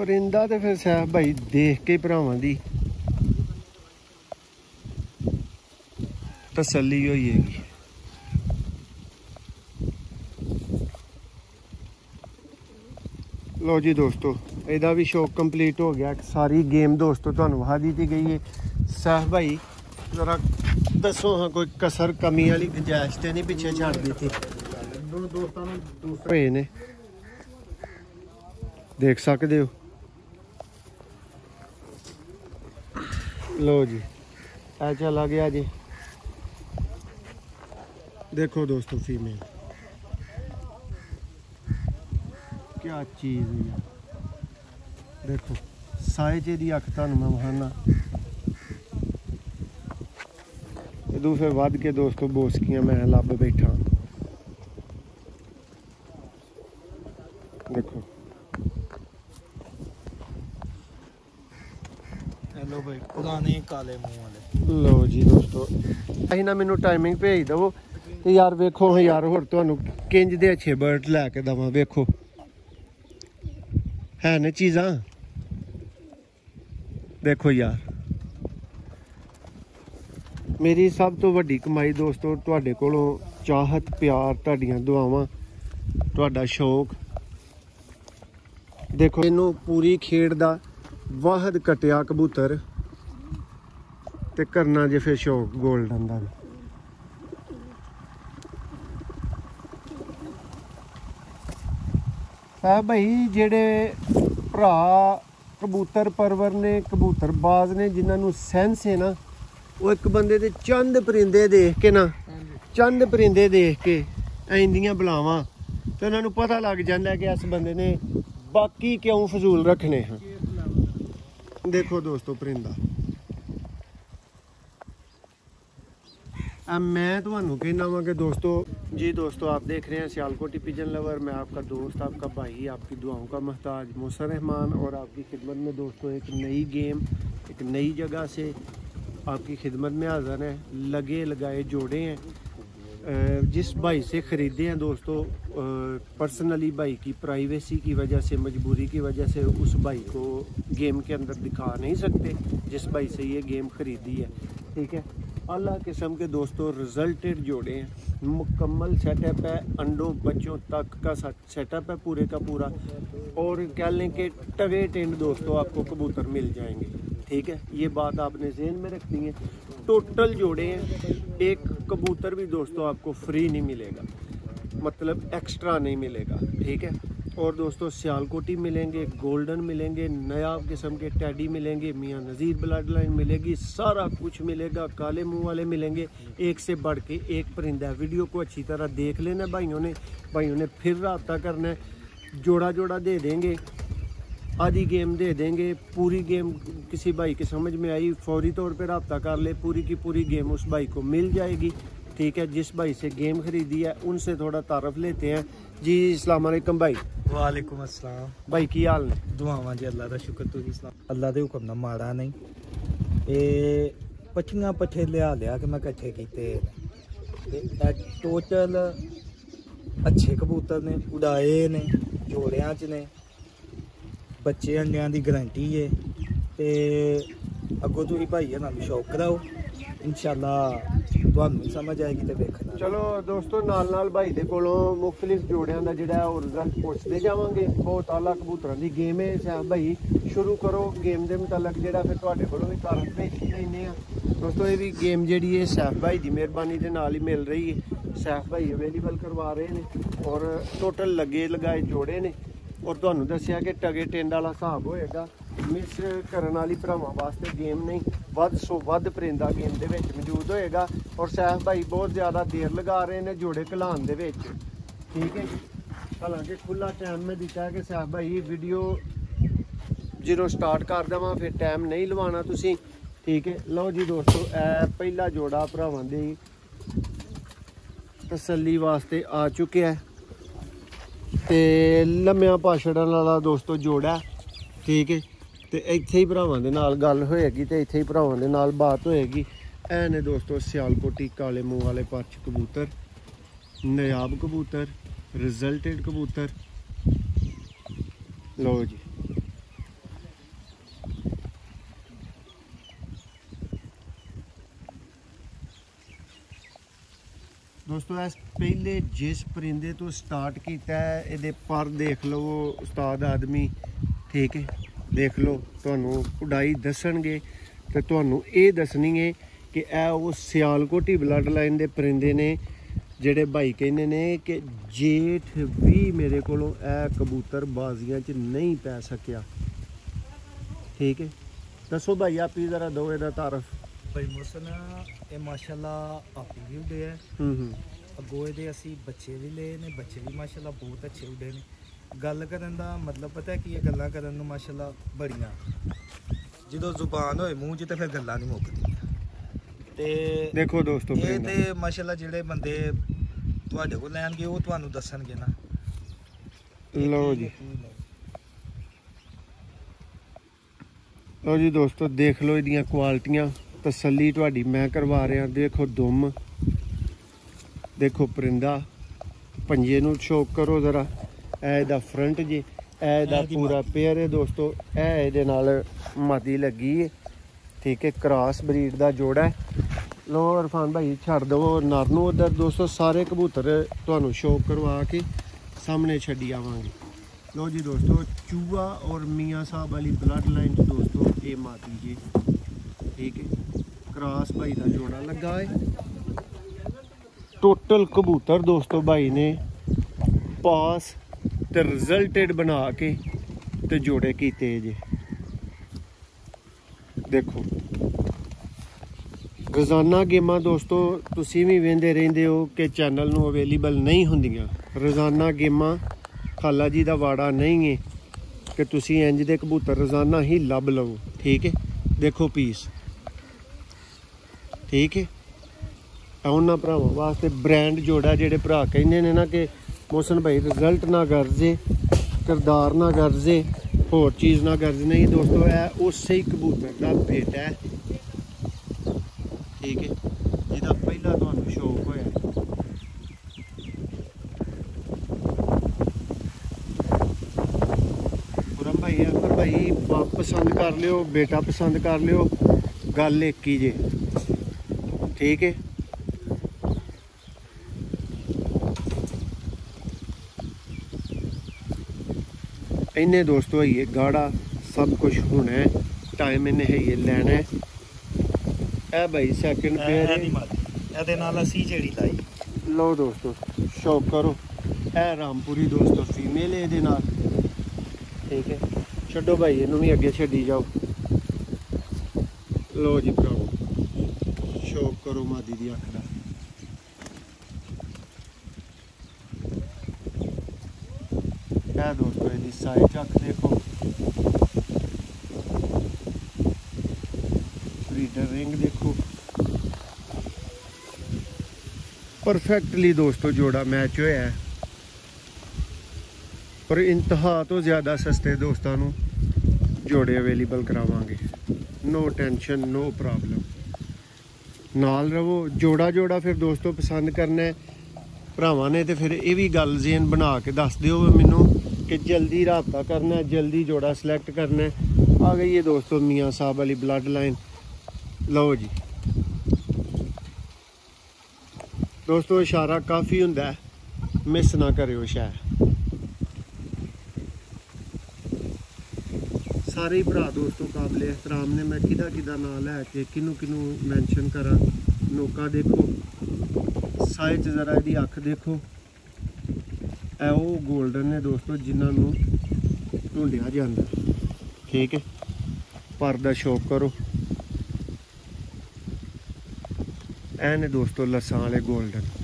ਪਰਿੰਦਾ ਤੇ ਫਿਰ ਸਾਹਿਬ ਭਾਈ ਦੇਖ ਕੇ ਭਰਾਵਾਂ ਦੀ ਤਸੱਲੀ ਹੋਈ ਹੈਗੀ। ਲੋ ਜੀ ਦੋਸਤੋ ਇਹਦਾ ਵੀ ਸ਼ੌਕ ਕੰਪਲੀਟ ਹੋ ਗਿਆ। ਸਾਰੀ ਗੇਮ ਦੋਸਤੋ ਤੁਹਾਨੂੰ ਵਹਾ ਦਿੱਤੀ ਗਈ ਹੈ। ਸਾਹਿਬ ਭਾਈ ਜ਼ਰਾ ਦੱਸੋ ਹਾਂ ਕੋਈ ਕਸਰ ਕਮੀ ਵਾਲੀ ਗੁੰਜਾਇਸ਼ ਤੇ ਨਹੀਂ ਪਿੱਛੇ ਛੱਡ ਦਿੱਤੀ? ਦੋ ਦੋਸਤਾਂ ਨੂੰ ਦੂਸਰਾ ਹੋਏ ਨੇ। ਦੇਖ ਸਕਦੇ ਹੋ। ਲੋ ਜੀ ਆ ਚਲਾ ਗਿਆ ਜੀ। ਦੇਖੋ ਦੋਸਤੋ ਫੀਮੇਲ। ਕੀ ਚੀਜ਼ ਹੈ ਦੇਖੋ ਸਾਏ ਦੀ ਅੱਖ ਤੁਹਾਨੂੰ ਮੈਂ ਵਹਾਨਾ ਇਹਦੂ ਫਿਰ ਵੱਧ ਕੇ ਦੋਸਤੋ ਬੋਸਕੀਆਂ ਮੈਂ ਲੱਭ ਬੈਠਾ ਦੇਖੋ ਹੈਲੋ ਭਾਈ ਪੁਰਾਣੇ ਕਾਲੇ ਮੂੰਹ ਵਾਲੇ। ਲਓ ਜੀ ਦੋਸਤੋ, ਅਸੀਂ ਨਾ ਮੈਨੂੰ ਟਾਈਮਿੰਗ ਭੇਜ ਦਿਵੋ ਤੇ ਯਾਰ ਵੇਖੋ ਯਾਰ, ਹੋਰ ਤੁਹਾਨੂੰ ਕਿੰਜ ਦੇ ਅੱਛੇ ਬਰਡ ਲੈ ਕੇ ਦਵਾਂ, ਵੇਖੋ। ਹੈ ਨੇ ਚੀਜ਼ਾਂ? ਦੇਖੋ ਯਾਰ। ਮੇਰੀ ਸਭ ਤੋਂ ਵੱਡੀ ਕਮਾਈ ਦੋਸਤੋ, ਤੁਹਾਡੇ ਕੋਲੋਂ ਚਾਹਤ, ਪਿਆਰ, ਤੁਹਾਡੀਆਂ ਦੁਆਵਾਂ, ਤੁਹਾਡਾ ਸ਼ੌਕ। ਦੇਖੋ, ਇਹਨੂੰ ਪੂਰੀ ਖੇਡ ਦਾ ਵਾਹਦ ਕਟਿਆ ਕਬੂਤਰ। ਤੇ ਕਰਨਾ ਜੇ ਫਿਰ ਸ਼ੌਕ ਗੋਲਡਨ ਦਾ ਵੀ। ਭਾਈ ਜਿਹੜੇ ਭਰਾ ਕਬੂਤਰ ਪਰਵਰ ਨੇ ਕਬੂਤਰ ਬਾਜ਼ ਨੇ ਜਿਨ੍ਹਾਂ ਨੂੰ ਸੈਂਸ ਹੈ ਨਾ ਉਹ ਇੱਕ ਬੰਦੇ ਦੇ ਚੰਦ ਪਰਿੰਦੇ ਦੇਖ ਕੇ ਨਾ ਚੰਦ ਪਰਿੰਦੇ ਦੇਖ ਕੇ ਐਂਦੀਆਂ ਬੁਲਾਵਾਂ ਤੇ ਉਹਨਾਂ ਨੂੰ ਪਤਾ ਲੱਗ ਜਾਂਦਾ ਕਿ ਇਸ ਬੰਦੇ ਨੇ ਬਾਕੀ ਕਿਉਂ ਫਜ਼ੂਲ ਰੱਖਣੇ ਹਨ। ਦੇਖੋ ਦੋਸਤੋ ਪਰਿੰਦਾ मैं ਤੁਹਾਨੂੰ कहना वा कि दोस्तों जी दोस्तों आप देख रहे हैं सियालकोटी पिजन लवर मैं आपका दोस्त आपका भाई आपकी दुआओं का मोहताज मौसर रहमान और आपकी खिदमत में दोस्तों एक नई गेम एक नई जगह से आपकी खिदमत में हाजिर है लगे लगाए जोड़े हैं अ, जिस भाई से ख़रीदे हैं दोस्तों पर्सनली भाई की प्राइवेसी की वजह से, मजबूरी की वजह से उस भाई को गेम के अंदर दिखा नहीं सकते, जिस भाई से ये गेम ख़रीदी है। ठीक है? अल्लाह किस्म के दोस्तों रिजल्टेड जोड़े हैं। मुकम्मल सेटअप है, अंडों बच्चों तक का सेटअप है पूरे का पूरा। और कह लें कि टगे टेंड दोस्तों, आपको कबूतर मिल जाएँगे। ठीक है? ये बात आपने जहन में रखनी है। टोटल जोड़े हैं। एक कबूतर भी दोस्तों आपको फ्री नहीं मिलेगा। मतलब एक्स्ट्रा नहीं मिलेगा, ठीक है? और दोस्तों सियालकोटी मिलेंगे, गोल्डन मिलेंगे, नया किस्म के टैडी मिलेंगे, मियाँ नज़ीर ब्लड लाइन मिलेगी, सारा कुछ मिलेगा, काले मुँह वाले मिलेंगे। एक से बढ़ के एक परिंदा वीडियो को अच्छी तरह देख लेना भाइयों ने। भाइयों ने फिर रबता करना है। जोड़ा जोड़ा दे देंगे। आधी गेम दे देंगे पूरी गेम किसी भाई की समझ में आई फौरी तौर पे रबता कर ले पूरी की पूरी गेम उस भाई को मिल जाएगी ठीक है जिस भाई से गेम खरीदी है उनसे थोड़ा तारफ लेते हैं जी अस्सलाम वालेकुम भाई ਵਾਲੇਕੁਮ ਅਸਲਾਮ भाई की हाल ने ਦੁਆਵਾਂ ਜੀ ਅੱਲਾ ਦਾ ਸ਼ੁਕਰ ਤੁਸੀਂ ਸਲਾਮ ਅੱਲਾ ਦੇ ਹੁਕਮ ਨਾਲ ਮਾੜਾ ਨਹੀਂ ਇਹ ਪੱਚੀਆਂ ਪੱਠੇ ਲਿਆ ਲਿਆ ਕਿ ਮੈਂ ਇਕੱਠੇ ਕੀਤੇ ਤੇ ਇਹ ਟੋਟਲ ਅੱਛੇ ਕਬੂਤਰ ਨੇ ਉਡਾਏ ਨੇ ਜੋੜਿਆਂ 'ਚ ਨੇ ਬੱਚੇ ਅੰਡਿਆਂ ਦੀ ਗਾਰੰਟੀ ਏ, ਤੇ ਅੱਗੋਂ ਤੁਸੀਂ ਭਾਈ ਇਹਨਾਂ ਨੂੰ ਸ਼ੌਕ ਕਰਾਓ। ਇਨਸ਼ਾਅੱਲਾ ਤੁਹਾਨੂੰ ਸਮਝ ਆਏਗੀ ਤੇ ਵੇਖਣਾ। ਚਲੋ ਦੋਸਤੋ ਨਾਲ ਨਾਲ ਭਾਈ ਦੇ ਕੋਲੋਂ ਮੁxtਲਿਫ ਜੋੜਿਆਂ ਦਾ ਜਿਹੜਾ ਉਹ ਰਿਜ਼ਲਟ ਪੁੱਛਦੇ ਜਾਵਾਂਗੇ। ਬਹੁਤ ਆਲਾ ਕਬੂਤਰਾਂ ਦੀ ਗੇਮ ਹੈ ਸਾਹਿਬ ਭਾਈ ਸ਼ੁਰੂ ਕਰੋ ਗੇਮ ਦੇ ਮੁਤਲਕ ਜਿਹੜਾ ਫਿਰ ਤੁਹਾਡੇ ਕੋਲੋਂ ਵੀ ਕਾਰਨ ਭੇਜ ਲੈਨੇ ਆ ਦੋਸਤੋ, ਇਹ ਵੀ ਗੇਮ ਜਿਹੜੀ ਹੈ ਸੈਫ ਭਾਈ ਦੀ ਮਿਹਰਬਾਨੀ ਦੇ ਨਾਲ ਹੀ ਮਿਲ ਰਹੀ ਹੈ ਸੈਫ ਭਾਈ ਅਵੇਲੇਬਲ ਕਰਵਾ ਰਹੇ ਨੇ ਔਰ ਟੋਟਲ ਲੱਗੇ ਲਗਾਏ ਜੋੜੇ ਨੇ। ਔਰ ਤੁਹਾਨੂੰ ਦੱਸਿਆ ਕਿ ਟਗੇ ਟਿੰਡ ਵਾਲਾ ਹਿਸਾਬ ਹੋਏਗਾ। ਮਿਸ ਕਰਨ ਵਾਲੀ ਭਰਾਵਾਂ ਵਾਸਤੇ ਗੇਮ ਨਹੀਂ, ਵੱਧ ਸੋ ਵੱਧ ਪਰਿੰਦਾ ਗੇਮ ਦੇ ਵਿੱਚ ਮੌਜੂਦ ਹੋਏਗਾ। ਔਰ ਸੈਫ ਭਾਈ ਬਹੁਤ ਜ਼ਿਆਦਾ ਦੇਰ ਲਗਾ ਰਹੇ ਨੇ ਜੋੜੇ ਘਲਾਉਣ ਦੇ ਵਿੱਚ। ਠੀਕ ਹੈ ਜੀ? ਹਾਲਾਂਕਿ ਖੁੱਲਾ ਟਾਈਮ ਮੈਂ ਦਿੱਤਾ ਕਿ ਸੈਫ ਭਾਈ ਵੀਡੀਓ ਜਦੋਂ ਸਟਾਰਟ ਕਰ ਦੇਵਾਂ, ਫਿਰ ਟਾਈਮ ਨਹੀਂ ਲਵਾਉਣਾ ਤੁਸੀਂ। ਠੀਕ ਹੈ? ਲਓ ਜੀ ਦੋਸਤੋ, ਇਹ ਪਹਿਲਾ ਜੋੜਾ ਭਰਾਵਾਂ ਦੇ ਤਸੱਲੀ ਵਾਸਤੇ ਆ ਚੁੱਕਿਆ ਤੇ ਲੰਮਿਆਂ ਪਾਛੜਨ ਵਾਲਾ ਦੋਸਤੋ ਜੋੜਾ ਠੀਕ ਹੈ। ਤੇ ਇੱਥੇ ਹੀ ਭਰਾਵਾਂ ਦੇ ਨਾਲ ਗੱਲ ਹੋਏਗੀ ਤੇ ਇੱਥੇ ਹੀ ਭਰਾਵਾਂ ਦੇ ਨਾਲ ਬਾਤ ਹੋਏਗੀ। ਐ ਨੇ ਦੋਸਤੋ ਸਿਆਲਕੋਟੀ ਕਾਲੇ ਮੂੰਹ ਵਾਲੇ ਪਰਚ ਕਬੂਤਰ, ਨਾਯਾਬ ਕਬੂਤਰ ਰਿਜ਼ਲਟਡ ਕਬੂਤਰ। ਲਓ ਜੀ। ਦੋਸਤੋ, ਇਸ ਪਹਿਲੇ ਜਿਸ ਪਰਿੰਦੇ ਤੋਂ ਸਟਾਰਟ ਕੀਤਾ ਹੈ, ਇਹਦੇ ਪਰ ਦੇਖ ਲਓ ਉਸਤਾਦ ਆਦਮੀ। ਠੀਕ ਹੈ? ਦੇਖ ਲਓ, ਤੁਹਾਨੂੰ ਉਡਾਈ ਦੱਸਣਗੇ ਤੇ ਤੁਹਾਨੂੰ ਇਹ ਦੱਸਣੀ ਹੈ ਕਿ ਇਹ ਉਹ ਸਿਆਲਕੋਟੀ ਬਲੱਡ ਲਾਈਨ ਦੇ ਪਰਿੰਦੇ ਨੇ, ਜਿਹੜੇ ਭਾਈ ਕਹਿੰਦੇ ਨੇ ਕਿ ਜੇਠ ਵੀ ਮੇਰੇ ਕੋਲੋਂ ਇਹ ਕਬੂਤਰ ਬਾਜ਼ੀਆਂ 'ਚ ਨਹੀਂ ਪੈ ਸਕਿਆ। ਠੀਕ ਹੈ? ਦੱਸੋ ਭਾਈ, ਆਪ ਹੀ ਜ਼ਰਾ ਦੋ ਇਹਦਾ ਤਾਰਫ। ਭਾਈ ਮੋਸਨ ਇਹ ਮਾਸ਼ਾਅੱਲਾ ਆਪੀ ਵੀ ਉੱਡੇ ਹੈ ਹੂੰ ਹੂੰ। ਅੱਗੋਂ ਇਹਦੇ ਅਸੀਂ ਬੱਚੇ ਵੀ ਲਏ ਨੇ ਬੱਚੇ ਵੀ ਮਾਸ਼ਾਅੱਲਾ ਬਹੁਤ ਅੱਛੇ ਉੱਡੇ ਨੇ। ਗੱਲ ਕਰਨ ਦਾ ਮਤਲਬ ਪਤਾ ਕੀ ਹੈ ਗੱਲਾਂ ਕਰਨ ਨੂੰ ਮਾਸ਼ਾਅੱਲਾ ਬੜੀਆਂ। ਜਦੋਂ ਜ਼ੁਬਾਨ ਹੋਏ ਮੂੰਹ 'ਚ ਤੇ ਫਿਰ ਗੱਲਾਂ ਨਹੀਂ ਮੁੱਕਦੀਆਂ। ਤੇ ਦੇਖੋ ਦੋਸਤੋ ਇਹ ਤੇ ਮਾਸ਼ਾਅੱਲਾ ਜਿਹੜੇ ਬੰਦੇ ਤੁਹਾਡੇ ਕੋਲ ਲੈਣਗੇ ਉਹ ਤੁਹਾਨੂੰ ਦੱਸਣਗੇ ਨਾ। ਇਹ ਲਓ ਜੀ। ਲਓ ਜੀ ਦੋਸਤੋ ਦੇਖ ਲਓ ਇਹਦੀਆਂ ਕੁਆਲਿਟੀਆਂ। ਤਸੱਲੀ ਤੁਹਾਡੀ ਮੈਂ ਕਰਵਾ ਰਿਹਾ। ਦੇਖੋ ਦੁੰਮ। ਦੇਖੋ ਪਰਿੰਦਾ। ਪੰਜੇ ਨੂੰ ਸ਼ੋਕ ਕਰੋ ਜ਼ਰਾ। ਇਹ ਇਹਦਾ ਫਰੰਟ ਜੀ ਇਹ ਇਹਦਾ ਪੂਰਾ ਪੇਅਰ ਹੈ ਦੋਸਤੋ। ਇਹ ਇਹਦੇ ਨਾਲ ਮਾਦੀ ਲੱਗੀ ਹੈ ਠੀਕ ਹੈ ਕ੍ਰਾਸ ਬਰੀਡ ਦਾ ਜੋੜਾ ਹੈ। ਲੋ ਇਰਫਾਨ ਭਾਈ ਛੱਡ ਦਿਓ। ਨਰ ਨੂੰ ਉਧਰ ਦੋਸਤੋ ਸਾਰੇ ਕਬੂਤਰ ਤੁਹਾਨੂੰ ਸ਼ੋਕ ਕਰਵਾ ਕੇ ਸਾਹਮਣੇ ਛੱਡੀ ਆਵਾਂਗੇ। ਲੋ ਜੀ ਦੋਸਤੋ ਚੂਹਾ ਔਰ ਮੀਆਂ ਸਾਹਿਬ ਵਾਲੀ ਬਲੱਡ ਲਾਈਨ ਦੋਸਤੋ ਇਹ ਮਾਤੀ ਜੀ। ਠੀਕ ਹੈ। ਕ੍ਰਾਸ ਭਾਈ ਦਾ ਜੋੜਾ ਲੱਗਾ ਹੈ ਟੋਟਲ ਕਬੂਤਰ ਦੋਸਤੋ ਭਾਈ ਨੇ ਪਾਸ ਤੇ ਰਿਜ਼ਲਟਡ ਬਣਾ ਕੇ ਤੇ ਜੋੜੇ ਕੀਤੇ ਜੇ। ਦੇਖੋ। ਰੋਜ਼ਾਨਾ ਗੇਮਾਂ ਦੋਸਤੋ, ਤੁਸੀਂ ਵੀ ਵੇਂਦੇ ਰਹਿੰਦੇ ਹੋ ਕਿ ਚੈਨਲ ਨੂੰ ਅਵੇਲੇਬਲ ਨਹੀਂ ਹੁੰਦੀਆਂ। ਰੋਜ਼ਾਨਾ ਗੇਮਾਂ ਖਾਲਾ ਜੀ ਦਾ ਵਾੜਾ ਨਹੀਂ ਹੈ ਕਿ ਤੁਸੀਂ ਇੰਜ ਦੇ ਕਬੂਤਰ ਰੋਜ਼ਾਨਾ ਹੀ ਲੱਭ ਲਵੋ। ਠੀਕ ਹੈ ਦੇਖੋ ਪੀਸ ਠੀਕ ਹੈ ਉਹਨਾਂ ਭਰਾਵਾਂ ਵਾਸਤੇ ਬ੍ਰਾਂਡ ਜੋੜਾ ਜਿਹੜੇ ਭਰਾ ਕਹਿੰਦੇ ਨੇ ਨਾ ਕਿ ਮੋਸਨ ਭਾਈ ਰਿਜ਼ਲਟ ਨਾ ਗਰਜੇ ਕਿਰਦਾਰ ਨਾ ਗਰਜੇ ਹੋਰ ਚੀਜ਼ ਨਾ ਗਰਜ ਨਹੀਂ ਦੋਸਤੋ, ਇਹ ਉਸੇ ਹੀ ਕਬੂਤਰ ਦਾ ਬੇਟਾ ਹੈ। ਠੀਕ ਹੈ ਜਿਹਦਾ ਪਹਿਲਾਂ ਤੁਹਾਨੂੰ ਸ਼ੌਕ ਹੋਇਆ। ਗੁਰਮ ਭਾਈ ਅਕਰ ਭਾਈ ਬਾਪ ਪਸੰਦ ਕਰ ਲਿਓ, ਬੇਟਾ ਪਸੰਦ ਕਰ ਲਿਓ। ਗੱਲ ਇੱਕ ਹੀ ਜੇ। ਠੀਕ ਹੈ ਇੰਨੇ ਦੋਸਤੋ ਇਹ ਗਾੜਾ ਸਭ ਕੁਝ ਹੋਣਾ ਹੈ ਟਾਈਮ ਇਹਨੇ ਹੈ ਇਹ ਲੈਣਾ ਹੈ ਇਹ ਭਾਈ ਸੈਕਿੰਡ ਪੇਅਰ ਇਹਦੀ ਨਾਲ ਅਸੀਂ ਜਿਹੜੀ ਲਾਈ। ਲਓ ਦੋਸਤੋ ਸ਼ੌਕ ਕਰੋ। ਇਹ ਰਾਮਪੁਰੀ ਦੋਸਤੋ ਫੀਮੇਲ ਹੈ ਇਹਦੇ ਨਾਲ। ਠੀਕ ਹੈ ਛੱਡੋ ਭਾਈ ਇਹਨੂੰ ਵੀ ਅੱਗੇ ਛੱਡੀ ਜਾਓ। ਲਓ ਜੀ ਭਰਾਵੋ। ਸ਼ੌਕ ਕਰੋ ਮਾਦੀ ਦੀ ਅੱਖ ਦਾ। ਇਹ ਦੋਸਤੋ, ਇਹਦੀ ਸਾਈਜ਼ ਅੱਖ ਦੇਖੋ। ਬਰੀਡਰ ਰਿੰਗ ਦੇਖੋ। ਪਰਫੈਕਟਲੀ ਦੋਸਤੋ, ਜੋੜਾ ਮੈਚ ਹੋਇਆ। ਹੈ ਪਰ ਇੰਤਹਾ ਤੋਂ ਜ਼ਿਆਦਾ ਸਸਤੇ ਦੋਸਤਾਂ ਨੂੰ ਜੋੜੇ ਅਵੇਲੇਬਲ ਕਰਾਵਾਂਗੇ। ਨੋ ਟੈਨਸ਼ਨ ਨੋ ਪ੍ਰੋਬਲਮ ਨਾਲ ਰਵੋ ਜੋੜਾ ਜੋੜਾ ਫਿਰ ਦੋਸਤੋ ਪਸੰਦ ਕਰਨਾ ਹੈ। ਭਰਾਵਾਂ ਨੇ ਤੇ ਫਿਰ ਇਹ ਵੀ ਗੱਲ ਜ਼ੇਨ ਬਣਾ ਕੇ ਦੱਸ ਦਿਓ ਮੈਨੂੰ ਕਿ ਜਲਦੀ ਰਾਬਤਾ ਕਰਨਾ ਜਲਦੀ ਜੋੜਾ ਸਿਲੈਕਟ ਕਰਨਾ ਆ ਗਈ ਹੈ ਦੋਸਤੋ ਮੀਆਂ ਸਾਹਿਬ ਵਾਲੀ ਬਲੱਡ ਲਾਈਨ ਲਓ ਜੀ। ਦੋਸਤੋ ਇਸ਼ਾਰਾ ਕਾਫੀ ਹੁੰਦਾ ਮਿਸ ਨਾ ਕਰਿਓ ਸ਼ਾਇਦ। ਸਾਰੇ ਹੀ ਭਰਾ ਦੋਸਤੋ ਕਾਬਲੇ ਇhtਰਾਮ ਨੇ ਮੈਂ ਕਿਹਦਾ ਕਿਹਦਾ ਨਾਮ ਲੈ ਕੇ ਕਿਹਨੂੰ ਕਿਹਨੂੰ ਮੈਂਸ਼ਨ ਕਰਾਂ। ਨੋਕਾ ਦੇਖੋ। ਸਾਈਜ਼ ਜ਼ਰਾ ਇਹਦੀ ਅੱਖ ਦੇਖੋ। ਇਹ ਉਹ 골ਡਨ ਨੇ ਦੋਸਤੋ ਜਿਨ੍ਹਾਂ ਨੂੰ ਢੁੰਡਿਆ ਜਾਂਦਾ। ਠੀਕ ਹੈ। ਪਰ ਦਾ ਸ਼ੌਕ ਕਰੋ। ਇਹ ਨੇ ਦੋਸਤੋ ਲਸਾਂ ਵਾਲੇ 골ਡਨ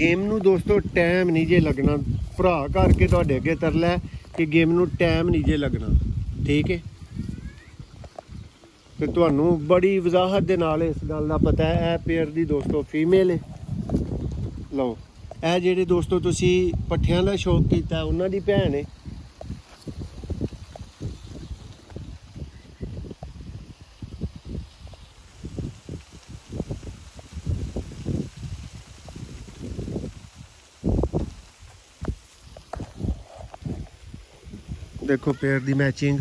ਗੇਮ ਨੂੰ ਦੋਸਤੋ, ਟਾਈਮ ਨਹੀਂ ਜੇ ਲੱਗਣਾ। ਭਰਾ ਕਰਕੇ ਤੁਹਾਡੇ ਅੱਗੇ ਤਰਲਾ ਹੈ ਕਿ ਗੇਮ ਨੂੰ ਟਾਈਮ ਨਹੀਂ ਜੇ ਲੱਗਣਾ। ਠੀਕ ਹੈ? ਤੇ ਤੁਹਾਨੂੰ ਬੜੀ ਵਜ਼ਾਹਤ ਦੇ ਨਾਲ ਇਸ ਗੱਲ ਦਾ ਪਤਾ ਹੈ, ਇਹ ਪੇਅਰ ਦੀ ਦੋਸਤੋ ਫੀਮੇਲ ਹੈ। ਲਓ, ਇਹ ਜਿਹੜੇ ਦੋਸਤੋ ਤੁਸੀਂ ਪੱਠਿਆਂ ਦਾ ਸ਼ੌਕ ਕੀਤਾ, ਉਹਨਾਂ ਦੀ ਭੈਣ ਹੈ। ਦੇਖੋ ਪੇਅਰ ਦੀ ਮੈਚਿੰਗ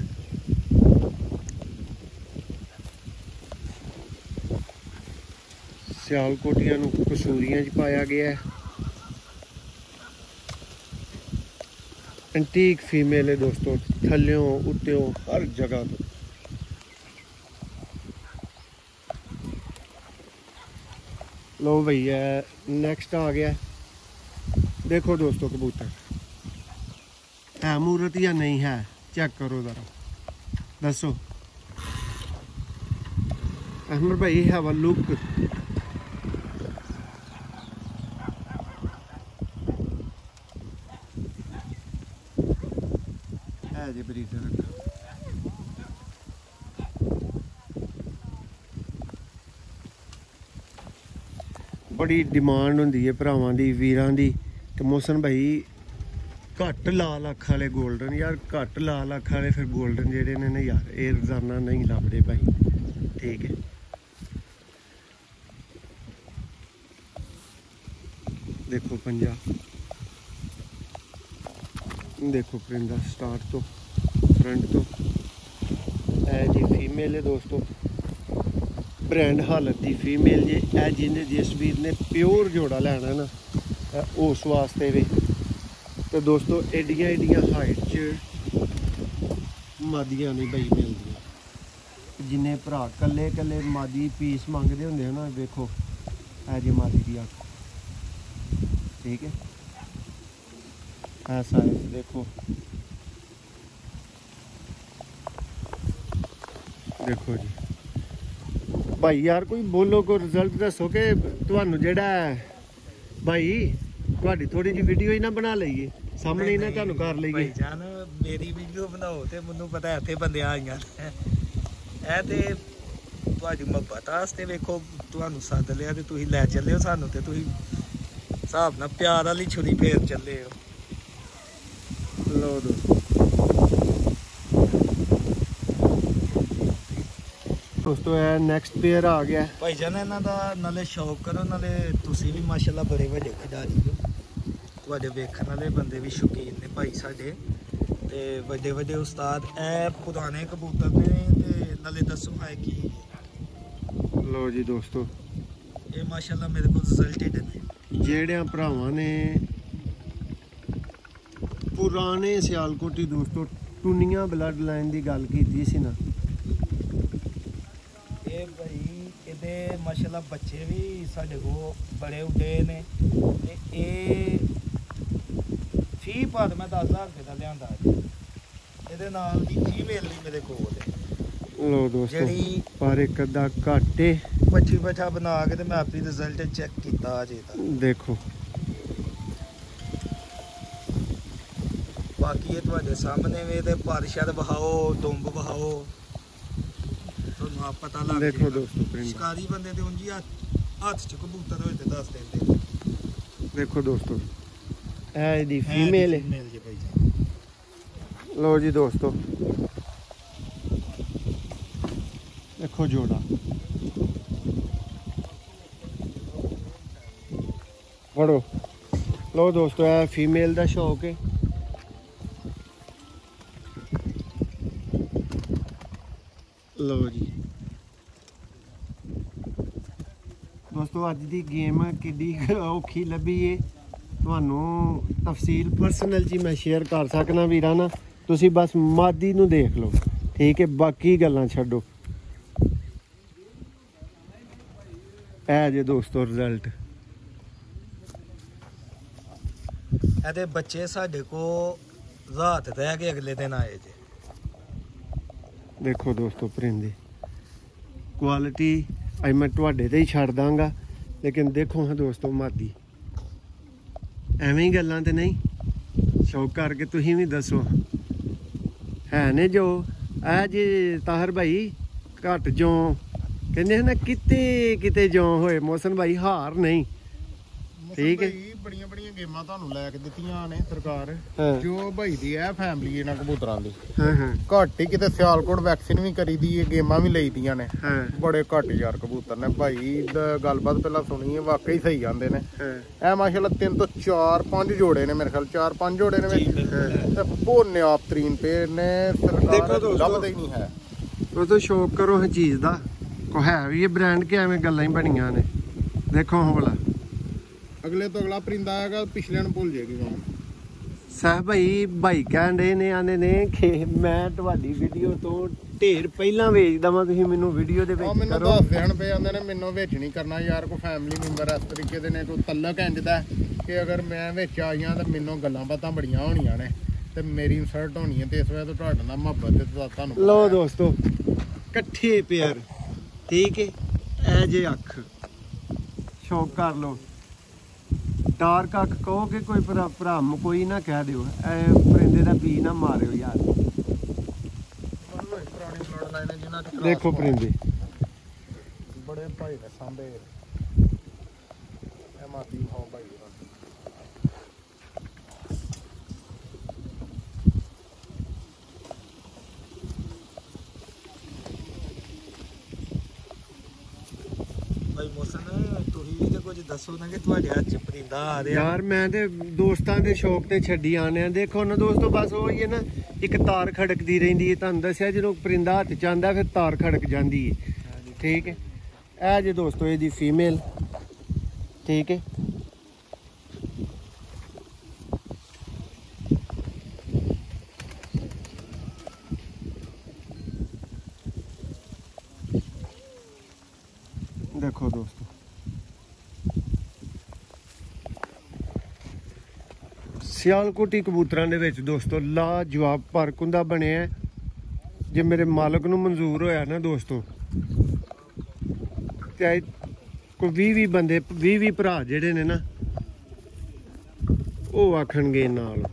ਸਿਆਲਕੋਟੀਆਂ ਨੂੰ ਕਸੂਰੀਆਂ 'ਚ ਪਾਇਆ ਗਿਆ ਹੈ ਐਂਟੀਕ ਫੀਮੇਲ ਹੈ ਦੋਸਤੋ ਥੱਲਿਓਂ ਉੱਤਿਓਂ ਹਰ ਜਗ੍ਹਾ ਤੋਂ ਲੋ ਭਈਆ ਨੈਕਸਟ ਆ ਗਿਆ ਦੇਖੋ ਦੋਸਤੋ ਕਬੂਤਰ ਹੈ ਮੂਰਤ ਜਾਂ ਨਹੀਂ ਹੈ? ਚੈੱਕ ਕਰੋ ਜ਼ਰਾ। ਦੱਸੋ। ਅਹਿਮਦ ਭਾਈ ਹੈਵ ਅ ਲੁੱਕ ਹੈ ਜੀ ਬਰੀਡਰ ਬੜੀ ਡਿਮਾਂਡ ਹੁੰਦੀ ਹੈ ਭਰਾਵਾਂ ਦੀ, ਵੀਰਾਂ ਦੀ। ਤੇ ਮੋਸਨ ਭਾਈ ਘੱਟ ਲਾਲ ਅੱਖ ਵਾਲੇ 골ਡਨ ਯਾਰ ਘੱਟ ਲਾਲ ਅੱਖ ਵਾਲੇ ਫਿਰ 골ਡਨ ਜਿਹੜੇ ਨੇ ਨਾ ਯਾਰ, ਇਹ ਰੋਜ਼ਾਨਾ ਨਹੀਂ ਲੱਭਦੇ ਭਾਈ। ਠੀਕ ਹੈ। ਦੇਖੋ ਪੰਜਾ ਦੇਖੋ ਪਰਿੰਦਾ ਸਟਾਰਟ ਤੋਂ ਫਰੰਟ ਤੋਂ। ਇਹ ਜੀ ਫੀਮੇਲ ਹੈ ਦੋਸਤੋ। ਬ੍ਰਾਂਡ ਹਾਲਤ ਦੀ ਫੀਮੇਲ ਜੇ। ਇਹ ਜਿਹਨੇ, ਜਿਸ ਵੀਰ ਨੇ ਪਿਓਰ ਜੋੜਾ ਲੈਣਾ ਨਾ ਉਸ ਵਾਸਤੇ ਵੀ। ਤੇ ਦੋਸਤੋ ਏਡੀਆਂ ਏਡੀਆਂ ਹਾਈਟ 'ਚ ਮਾਦੀਆਂ ਨਹੀਂ ਬਈ ਮਿਲਦੀਆਂ। ਜਿੰਨੇ ਭਰਾ ਕੱਲੇ ਕੱਲੇ ਮਾਦੀ ਪੀਸ ਮੰਗਦੇ ਹੁੰਦੇ ਹਨ ਨਾ ਵੇਖੋ ਇਹ ਜੇ ਮਾਦੀ ਦੀ ਅੱਖ। ਠੀਕ ਹੈ? ਆ ਸਾਈਜ਼ ਦੇਖੋ। ਦੇਖੋ ਜੀ। ਭਾਈ ਯਾਰ ਕੋਈ ਬੋਲੋ ਕੋਈ ਰਿਜ਼ਲਟ ਦੱਸੋ ਕਿ ਤੁਹਾਨੂੰ ਜਿਹੜਾ ਹੈ, ਭਾਈ ਤੁਹਾਡੀ ਥੋੜੀ ਜਿਹੀ ਵੀਡੀਓ ਹੀ ਨਾ ਬਣਾ ਲਈਏ। ਸਾਹਮਣੇ ਹੀ ਨਾ ਤੁਹਾਨੂੰ ਕਰ ਲਈਏ। ਭਾਈ ਜਾਨ ਮੇਰੀ ਵੀਡੀਓ ਬਣਾਓ ਤੇ ਮੈਨੂੰ ਪਤਾ ਹੈ ਇੱਥੇ ਬੰਦੇ ਆਈਆਂ ਨੇ। ਇਹ ਤੇ ਤੁਹਾਡੀ ਮੁਹੱਬਤ ਵਾਸਤੇ ਵੇਖੋ ਤੁਹਾਨੂੰ ਸੱਦ ਲਿਆ ਤੇ ਤੁਸੀਂ ਲੈ ਚੱਲੇ ਹੋ ਸਾਨੂੰ ਤੇ ਤੁਸੀਂ ਹਿਸਾਬ ਨਾਲ ਪਿਆਰ ਵਾਲੀ ਛੁਰੀ ਫੇਰ ਚੱਲੇ ਹੋ ਲਓ ਦੋਸਤੋ ਦੋਸਤੋ ਇਹ ਨੈਕਸਟ ਪੇਅਰ ਆ ਗਿਆ। ਭਾਈ ਜਾਨ ਇਹਨਾਂ ਦਾ ਨਾਲੇ ਸ਼ੌਕ ਕਰੋ ਨਾਲੇ ਤੁਸੀਂ ਵੀ ਮਾਸ਼ਾਅੱਲਾ ਬੜੇ ਵੱਡੇ ਖਿਡਾਰੀ ਹੋ। ਤੁਹਾਡੇ ਵੇਖਣ ਵਾਲੇ ਬੰਦੇ ਵੀ ਸ਼ੌਕੀਨ ਨੇ ਭਾਈ ਸਾਡੇ। ਤੇ ਵੱਡੇ ਵੱਡੇ ਉਸਤਾਦ ਇਹ ਪੁਰਾਣੇ ਕਬੂਤਰ ਨੇ ਤੇ ਨਾਲੇ ਦੱਸੋ ਹੈ ਕੀ? ਲਓ ਜੀ ਦੋਸਤੋ। ਇਹ ਮਾਸ਼ਾਅੱਲਾ ਮੇਰੇ ਕੋਲ ਰਿਜ਼ਲਟਡ ਨੇ ਜਿਹੜਿਆਂ ਭਰਾਵਾਂ ਨੇ ਪੁਰਾਣੇ ਸਿਆਲਕੋਟੀ ਦੋਸਤੋ ਟੁਨੀਆਂ ਬਲੱਡ ਲਾਈਨ ਦੀ ਗੱਲ ਕੀਤੀ ਸੀ ਨਾ। ਇਹ ਭਾਈ ਇਹਦੇ ਮਾਸ਼ਾਅੱਲਾ ਬੱਚੇ ਵੀ ਸਾਡੇ ਕੋਲ ਬੜੇ ਉੱਡੇ ਨੇ। ਤੇ ਇਹ ਭਾਦ ਮੈਂ 10000 ਰੁਪਏ ਦਾ ਲਿਆਂਦਾ ਇਹਦੇ ਨਾਲ ਦੀ ਫੀਮੇਲ ਵੀ ਮੇਰੇ ਕੋਲ ਹੈ। ਦੋਸਤੋ ਜਿਹੜੀ ਪਰ ਇੱਕ ਅੱਧਾ ਘਾਟੇ ਬੱਚੀ ਬੱਚਾ ਬਣਾ ਕੇ ਤੇ ਮੈਂ ਆਪਣੀ ਰਿਜ਼ਲਟ ਚੈੱਕ ਕੀਤਾ ਅਜੇ ਤੱਕ ਦੇਖੋ। ਬਾਕੀ ਇਹ ਤੁਹਾਡੇ ਸਾਹਮਣੇ ਵੇ ਤੇ ਪਰਸ਼ਦ ਬਹਾਓ ਦੁੰਬ ਬਹਾਓ ਤੁਹਾਨੂੰ ਆਪ ਪਤਾ ਲੱਗ ਦੇਖੋ ਜਾਏਗਾ। ਦੋਸਤੋ ਪਰਿੰਦਾ ਸ਼ਿਕਾਰੀ ਬੰਦੇ ਤੇ ਉਂਝ ਹੀ ਹੱਥ ਹੱਥ ਚ ਕਬੂਤਰ ਹੋਏ ਤੇ ਦੱਸ ਦਿੰਦੇ ਦੇਖੋ ਦੋਸਤੋ ਇਹ ਇਹਦੀ ਫੀਮੇਲ ਹੈ। ਫੀਮੇਲ ਜੇ ਭਾਈ ਜੀ। ਦੋਸਤੋ। ਦੇਖੋ ਜੋੜਾ। ਫੜੋ। ਲਓ ਦੋਸਤੋ ਇਹ ਫੀਮੇਲ ਦਾ ਸ਼ੌਕ ਹੈ। ਲਓ ਜੀ। ਦੋਸਤੋ ਅੱਜ ਦੀ ਗੇਮ ਕਿੱਡੀ ਔਖੀ ਲੱਭੀ ਏ। ਤੁਹਾਨੂੰ ਤਫਸੀਲ ਪਰਸਨਲ ਜੀ ਮੈਂ ਸ਼ੇਅਰ ਕਰ ਸਕਣਾ ਵੀਰਾਂ ਨਾ ਤੁਸੀਂ ਬਸ ਮਾਦੀ ਨੂੰ ਦੇਖ ਲਓ। ਠੀਕ ਹੈ ਬਾਕੀ ਗੱਲਾਂ ਛੱਡੋ। ਇਹ ਜੇ ਦੋਸਤੋ ਰਿਜ਼ਲਟ ਇਹਦੇ ਬੱਚੇ ਸਾਡੇ ਕੋ ਰਾਤ ਰਹਿ ਕੇ ਅਗਲੇ ਦਿਨ ਆਏ ਜੇ। ਦੇਖੋ ਦੋਸਤੋ ਪਰਿੰਦੇ ਕੁਆਲਿਟੀ ਅੱਜ ਮੈਂ ਤੁਹਾਡੇ ਤੇ ਹੀ ਛੱਡ ਦਾਂਗਾ ਲੇਕਿਨ ਦੇਖੋ ਹਾਂ ਦੋਸਤੋ ਮਾਦੀ। ਐਵੇਂ ਹੀ ਗੱਲਾਂ ਤੇ ਨਹੀਂ। ਸ਼ੌਕ ਕਰਕੇ ਤੁਸੀਂ ਵੀ ਦੱਸੋ। ਹੈ ਨੇ ਜੋ। ਆ ਜੀ ਤਾਹਰ ਭਾਈ ਘਟ ਜੋ ਕਹਿੰਦੇ ਹਨ ਕਿਤੇ ਕਿਤੇ ਜੋ ਹੋਏ। ਮੋਸਨ ਭਾਈ ਹਾਰ ਨਹੀਂ। ਠੀਕ ਹੈ। ਭਾਈ ਬੜੀਆਂ ਬੜੀਆਂ ਗੇਮਾਂ ਤੁਹਾਨੂੰ ਲੈ ਕੇ ਦਿੱਤੀਆਂ ਨੇ ਸਰਕਾਰ। ਜੋ ਭਾਈ ਦੀ ਹੈ ਫੈਮਿਲੀ ਇਹਨਾਂ ਕਬੂਤਰਾਂ ਦੀ। ਹਾਂ ਹਾਂ। ਘੱਟ ਹੀ ਕਿਤੇ ਸਿਆਲਕੋਟ ਵੈਕਸੀਨ ਵੀ ਕਰੀਦੀ ਹੈ ਗੇਮਾਂ ਵੀ ਲਈਦੀਆਂ ਨੇ। ਹਾਂ। ਬੜੇ ਘੱਟ ਯਾਰ ਕਬੂਤਰ ਨੇ ਭਾਈ ਦਾ ਗੱਲਬਾਤ ਪਹਿਲਾਂ ਸੁਣੀ ਹੈ ਵਾਕਈ ਸਹੀ ਜਾਂਦੇ ਨੇ। ਇਹ ਮਾਸ਼ਾਅੱਲਾ ਤਿੰਨ ਤੋਂ ਚਾਰ ਪੰਜ ਜੋੜੇ ਨੇ ਮੇਰੇ ਖਿਆਲ ਚਾਰ ਪੰਜ ਜੋੜੇ ਨੇ ਜੀ। ਤੇ ਭੋਨੇ ਆਪ ਤਰੀਨ ਪੇ ਨੇ ਦੇਖੋ ਸਰਕਾਰ। ਲੱਭਦਾ ਹੀ ਨਹੀਂ ਹੈ। ਉਹ ਤੋਂ ਸ਼ੌਕ ਕਰੋ ਇਹ ਚੀਜ਼ ਦਾ। ਕੋ ਹੈ ਵੀ ਇਹ ਬ੍ਰਾਂਡ ਕਿ ਐਵੇਂ ਗੱਲਾਂ ਹੀ ਬਣੀਆਂ ਨੇ। ਦੇਖੋ ਹੌਲਾ ਅਗਲੇ ਤੋਂ ਅਗਲਾ ਪਰਿੰਦਾ ਆਏਗਾ ਪਿਛਲੇ ਨੂੰ ਭੁੱਲ ਜਾਏਗੀ ਕੰਮ ਸਾਹਿਬ ਭਾਈ ਭਾਈ ਕਹਿੰਦੇ ਨੇ ਆਂਦੇ ਨੇ ਕਿ ਮੈਂ ਤੁਹਾਡੀ ਵੀਡੀਓ ਤੋਂ ਢੇਰ ਪਹਿਲਾਂ ਵੇਚਦਾ ਵਾਂ ਤੁਸੀਂ ਮੈਨੂੰ ਵੀਡੀਓ ਦੇ ਵਿੱਚ ਮੈਨੂੰ ਕਰੋ। ਦੱਸਦੇ ਹਨ ਪਏ ਜਾਂਦੇ ਨੇ ਮੈਨੂੰ ਵਿੱਚ ਨਹੀਂ ਕਰਨਾ ਯਾਰ ਕੋਈ ਫੈਮਿਲੀ ਮੈਂਬਰ ਇਸ ਤਰੀਕੇ ਦੇ ਨੇ ਕੋਈ ਤਲਕ ਇੰਜਦਾ ਕਿ ਅਗਰ ਮੈਂ ਵਿੱਚ ਆਈਆਂ ਤਾਂ ਮੈਨੂੰ ਗੱਲਾਂ ਬਾਤਾਂ ਬੜੀਆਂ ਹੋਣੀਆਂ ਨੇ ਤੇ ਮੇਰੀ ਇਨਸਲਟ ਹੋਣੀ ਹੈ ਤੇ ਇਸ ਤੋਂ ਤੁਹਾਡੇ ਨਾਲ ਮੁਹੱਬਤ ਤੇ ਤੁਹਾਨੂੰ ਲੋ। ਦੋਸਤੋ ਇਕੱਠੇ ਪਿਆਰ ਠੀਕ ਹੈ ਐ ਜੇ ਅੱਖ ਸ਼ੌਕ ਕਰ ਲੋ ਡਾਰਕ ਅੱਖ ਕਹੋ ਕਿ ਕੋਈ ਭਰਾ ਭਰਾ ਮ- ਕੋਈ ਨਾ ਕਹਿ ਦਿਓ। ਐ ਪਰਿੰਦੇ ਦਾ ਬੀ ਨਾ ਮਾਰਿਓ ਯਾਰ। ਦੇਖੋ ਪਰਿੰਦੇ। ਬੜੇ ਭਾਈ ਨੇ ਸਾਂਭੇ ਇਹ ਮਾਤੀ ਹੋ ਭਾਈ ਹੋਰਾਂ ਦੀ। ਭਾਈ ਮੋਸਨ ਤੁਸੀਂ ਵੀ ਤੇ ਕੁਝ ਦੱਸੋ ਨਾ ਕਿ ਤੁਹਾਡੇ ਹੱਥ ਚ ਪਰਿੰਦਾ ਆ ਰਿਹਾ। ਯਾਰ ਮੈਂ ਤੇ ਦੋਸਤਾਂ ਦੇ ਸ਼ੌਕ ਤੇ ਛੱਡੀ ਆਨੇ ਆ ਦੇਖੋ ਨਾ ਦੋਸਤੋ ਬਸ ਉਹ ਹੀ ਹੈ ਨਾ ਇੱਕ ਤਾਰ ਖੜਕਦੀ ਰਹਿੰਦੀ ਹੈ ਤੁਹਾਨੂੰ ਦੱਸਿਆ ਜਦੋਂ ਪਰਿੰਦਾ ਹੱਥ ਚ ਆਂਦਾ ਫਿਰ ਤਾਰ ਖੜਕ ਜਾਂਦੀ ਹੈ। ਠੀਕ ਹੈ? ਇਹ ਜੇ ਦੋਸਤੋ ਇਹਦੀ ਫੀਮੇਲ। ਠੀਕ ਹੈ ਦੇਖੋ ਦੋਸਤੋ ਸਿਆਲਕੋਟੀ ਕਬੂਤਰਾਂ ਦੇ ਵਿੱਚ ਦੋਸਤੋ ਲਾ ਜਵਾਬ ਪਾਰਕ ਹੁੰਦਾ ਬਣਿਆ। ਜੇ ਮੇਰੇ ਮਾਲਕ ਨੂੰ ਮਨਜ਼ੂਰ ਹੋਇਆ ਨਾ ਦੋਸਤੋ ਤੇ ਕੋਈ 20 20 ਬੰਦੇ 20 20 ਭਰਾ ਜਿਹੜੇ ਨੇ ਨਾ ਉਹ ਆਖਣਗੇ ਨਾਲ।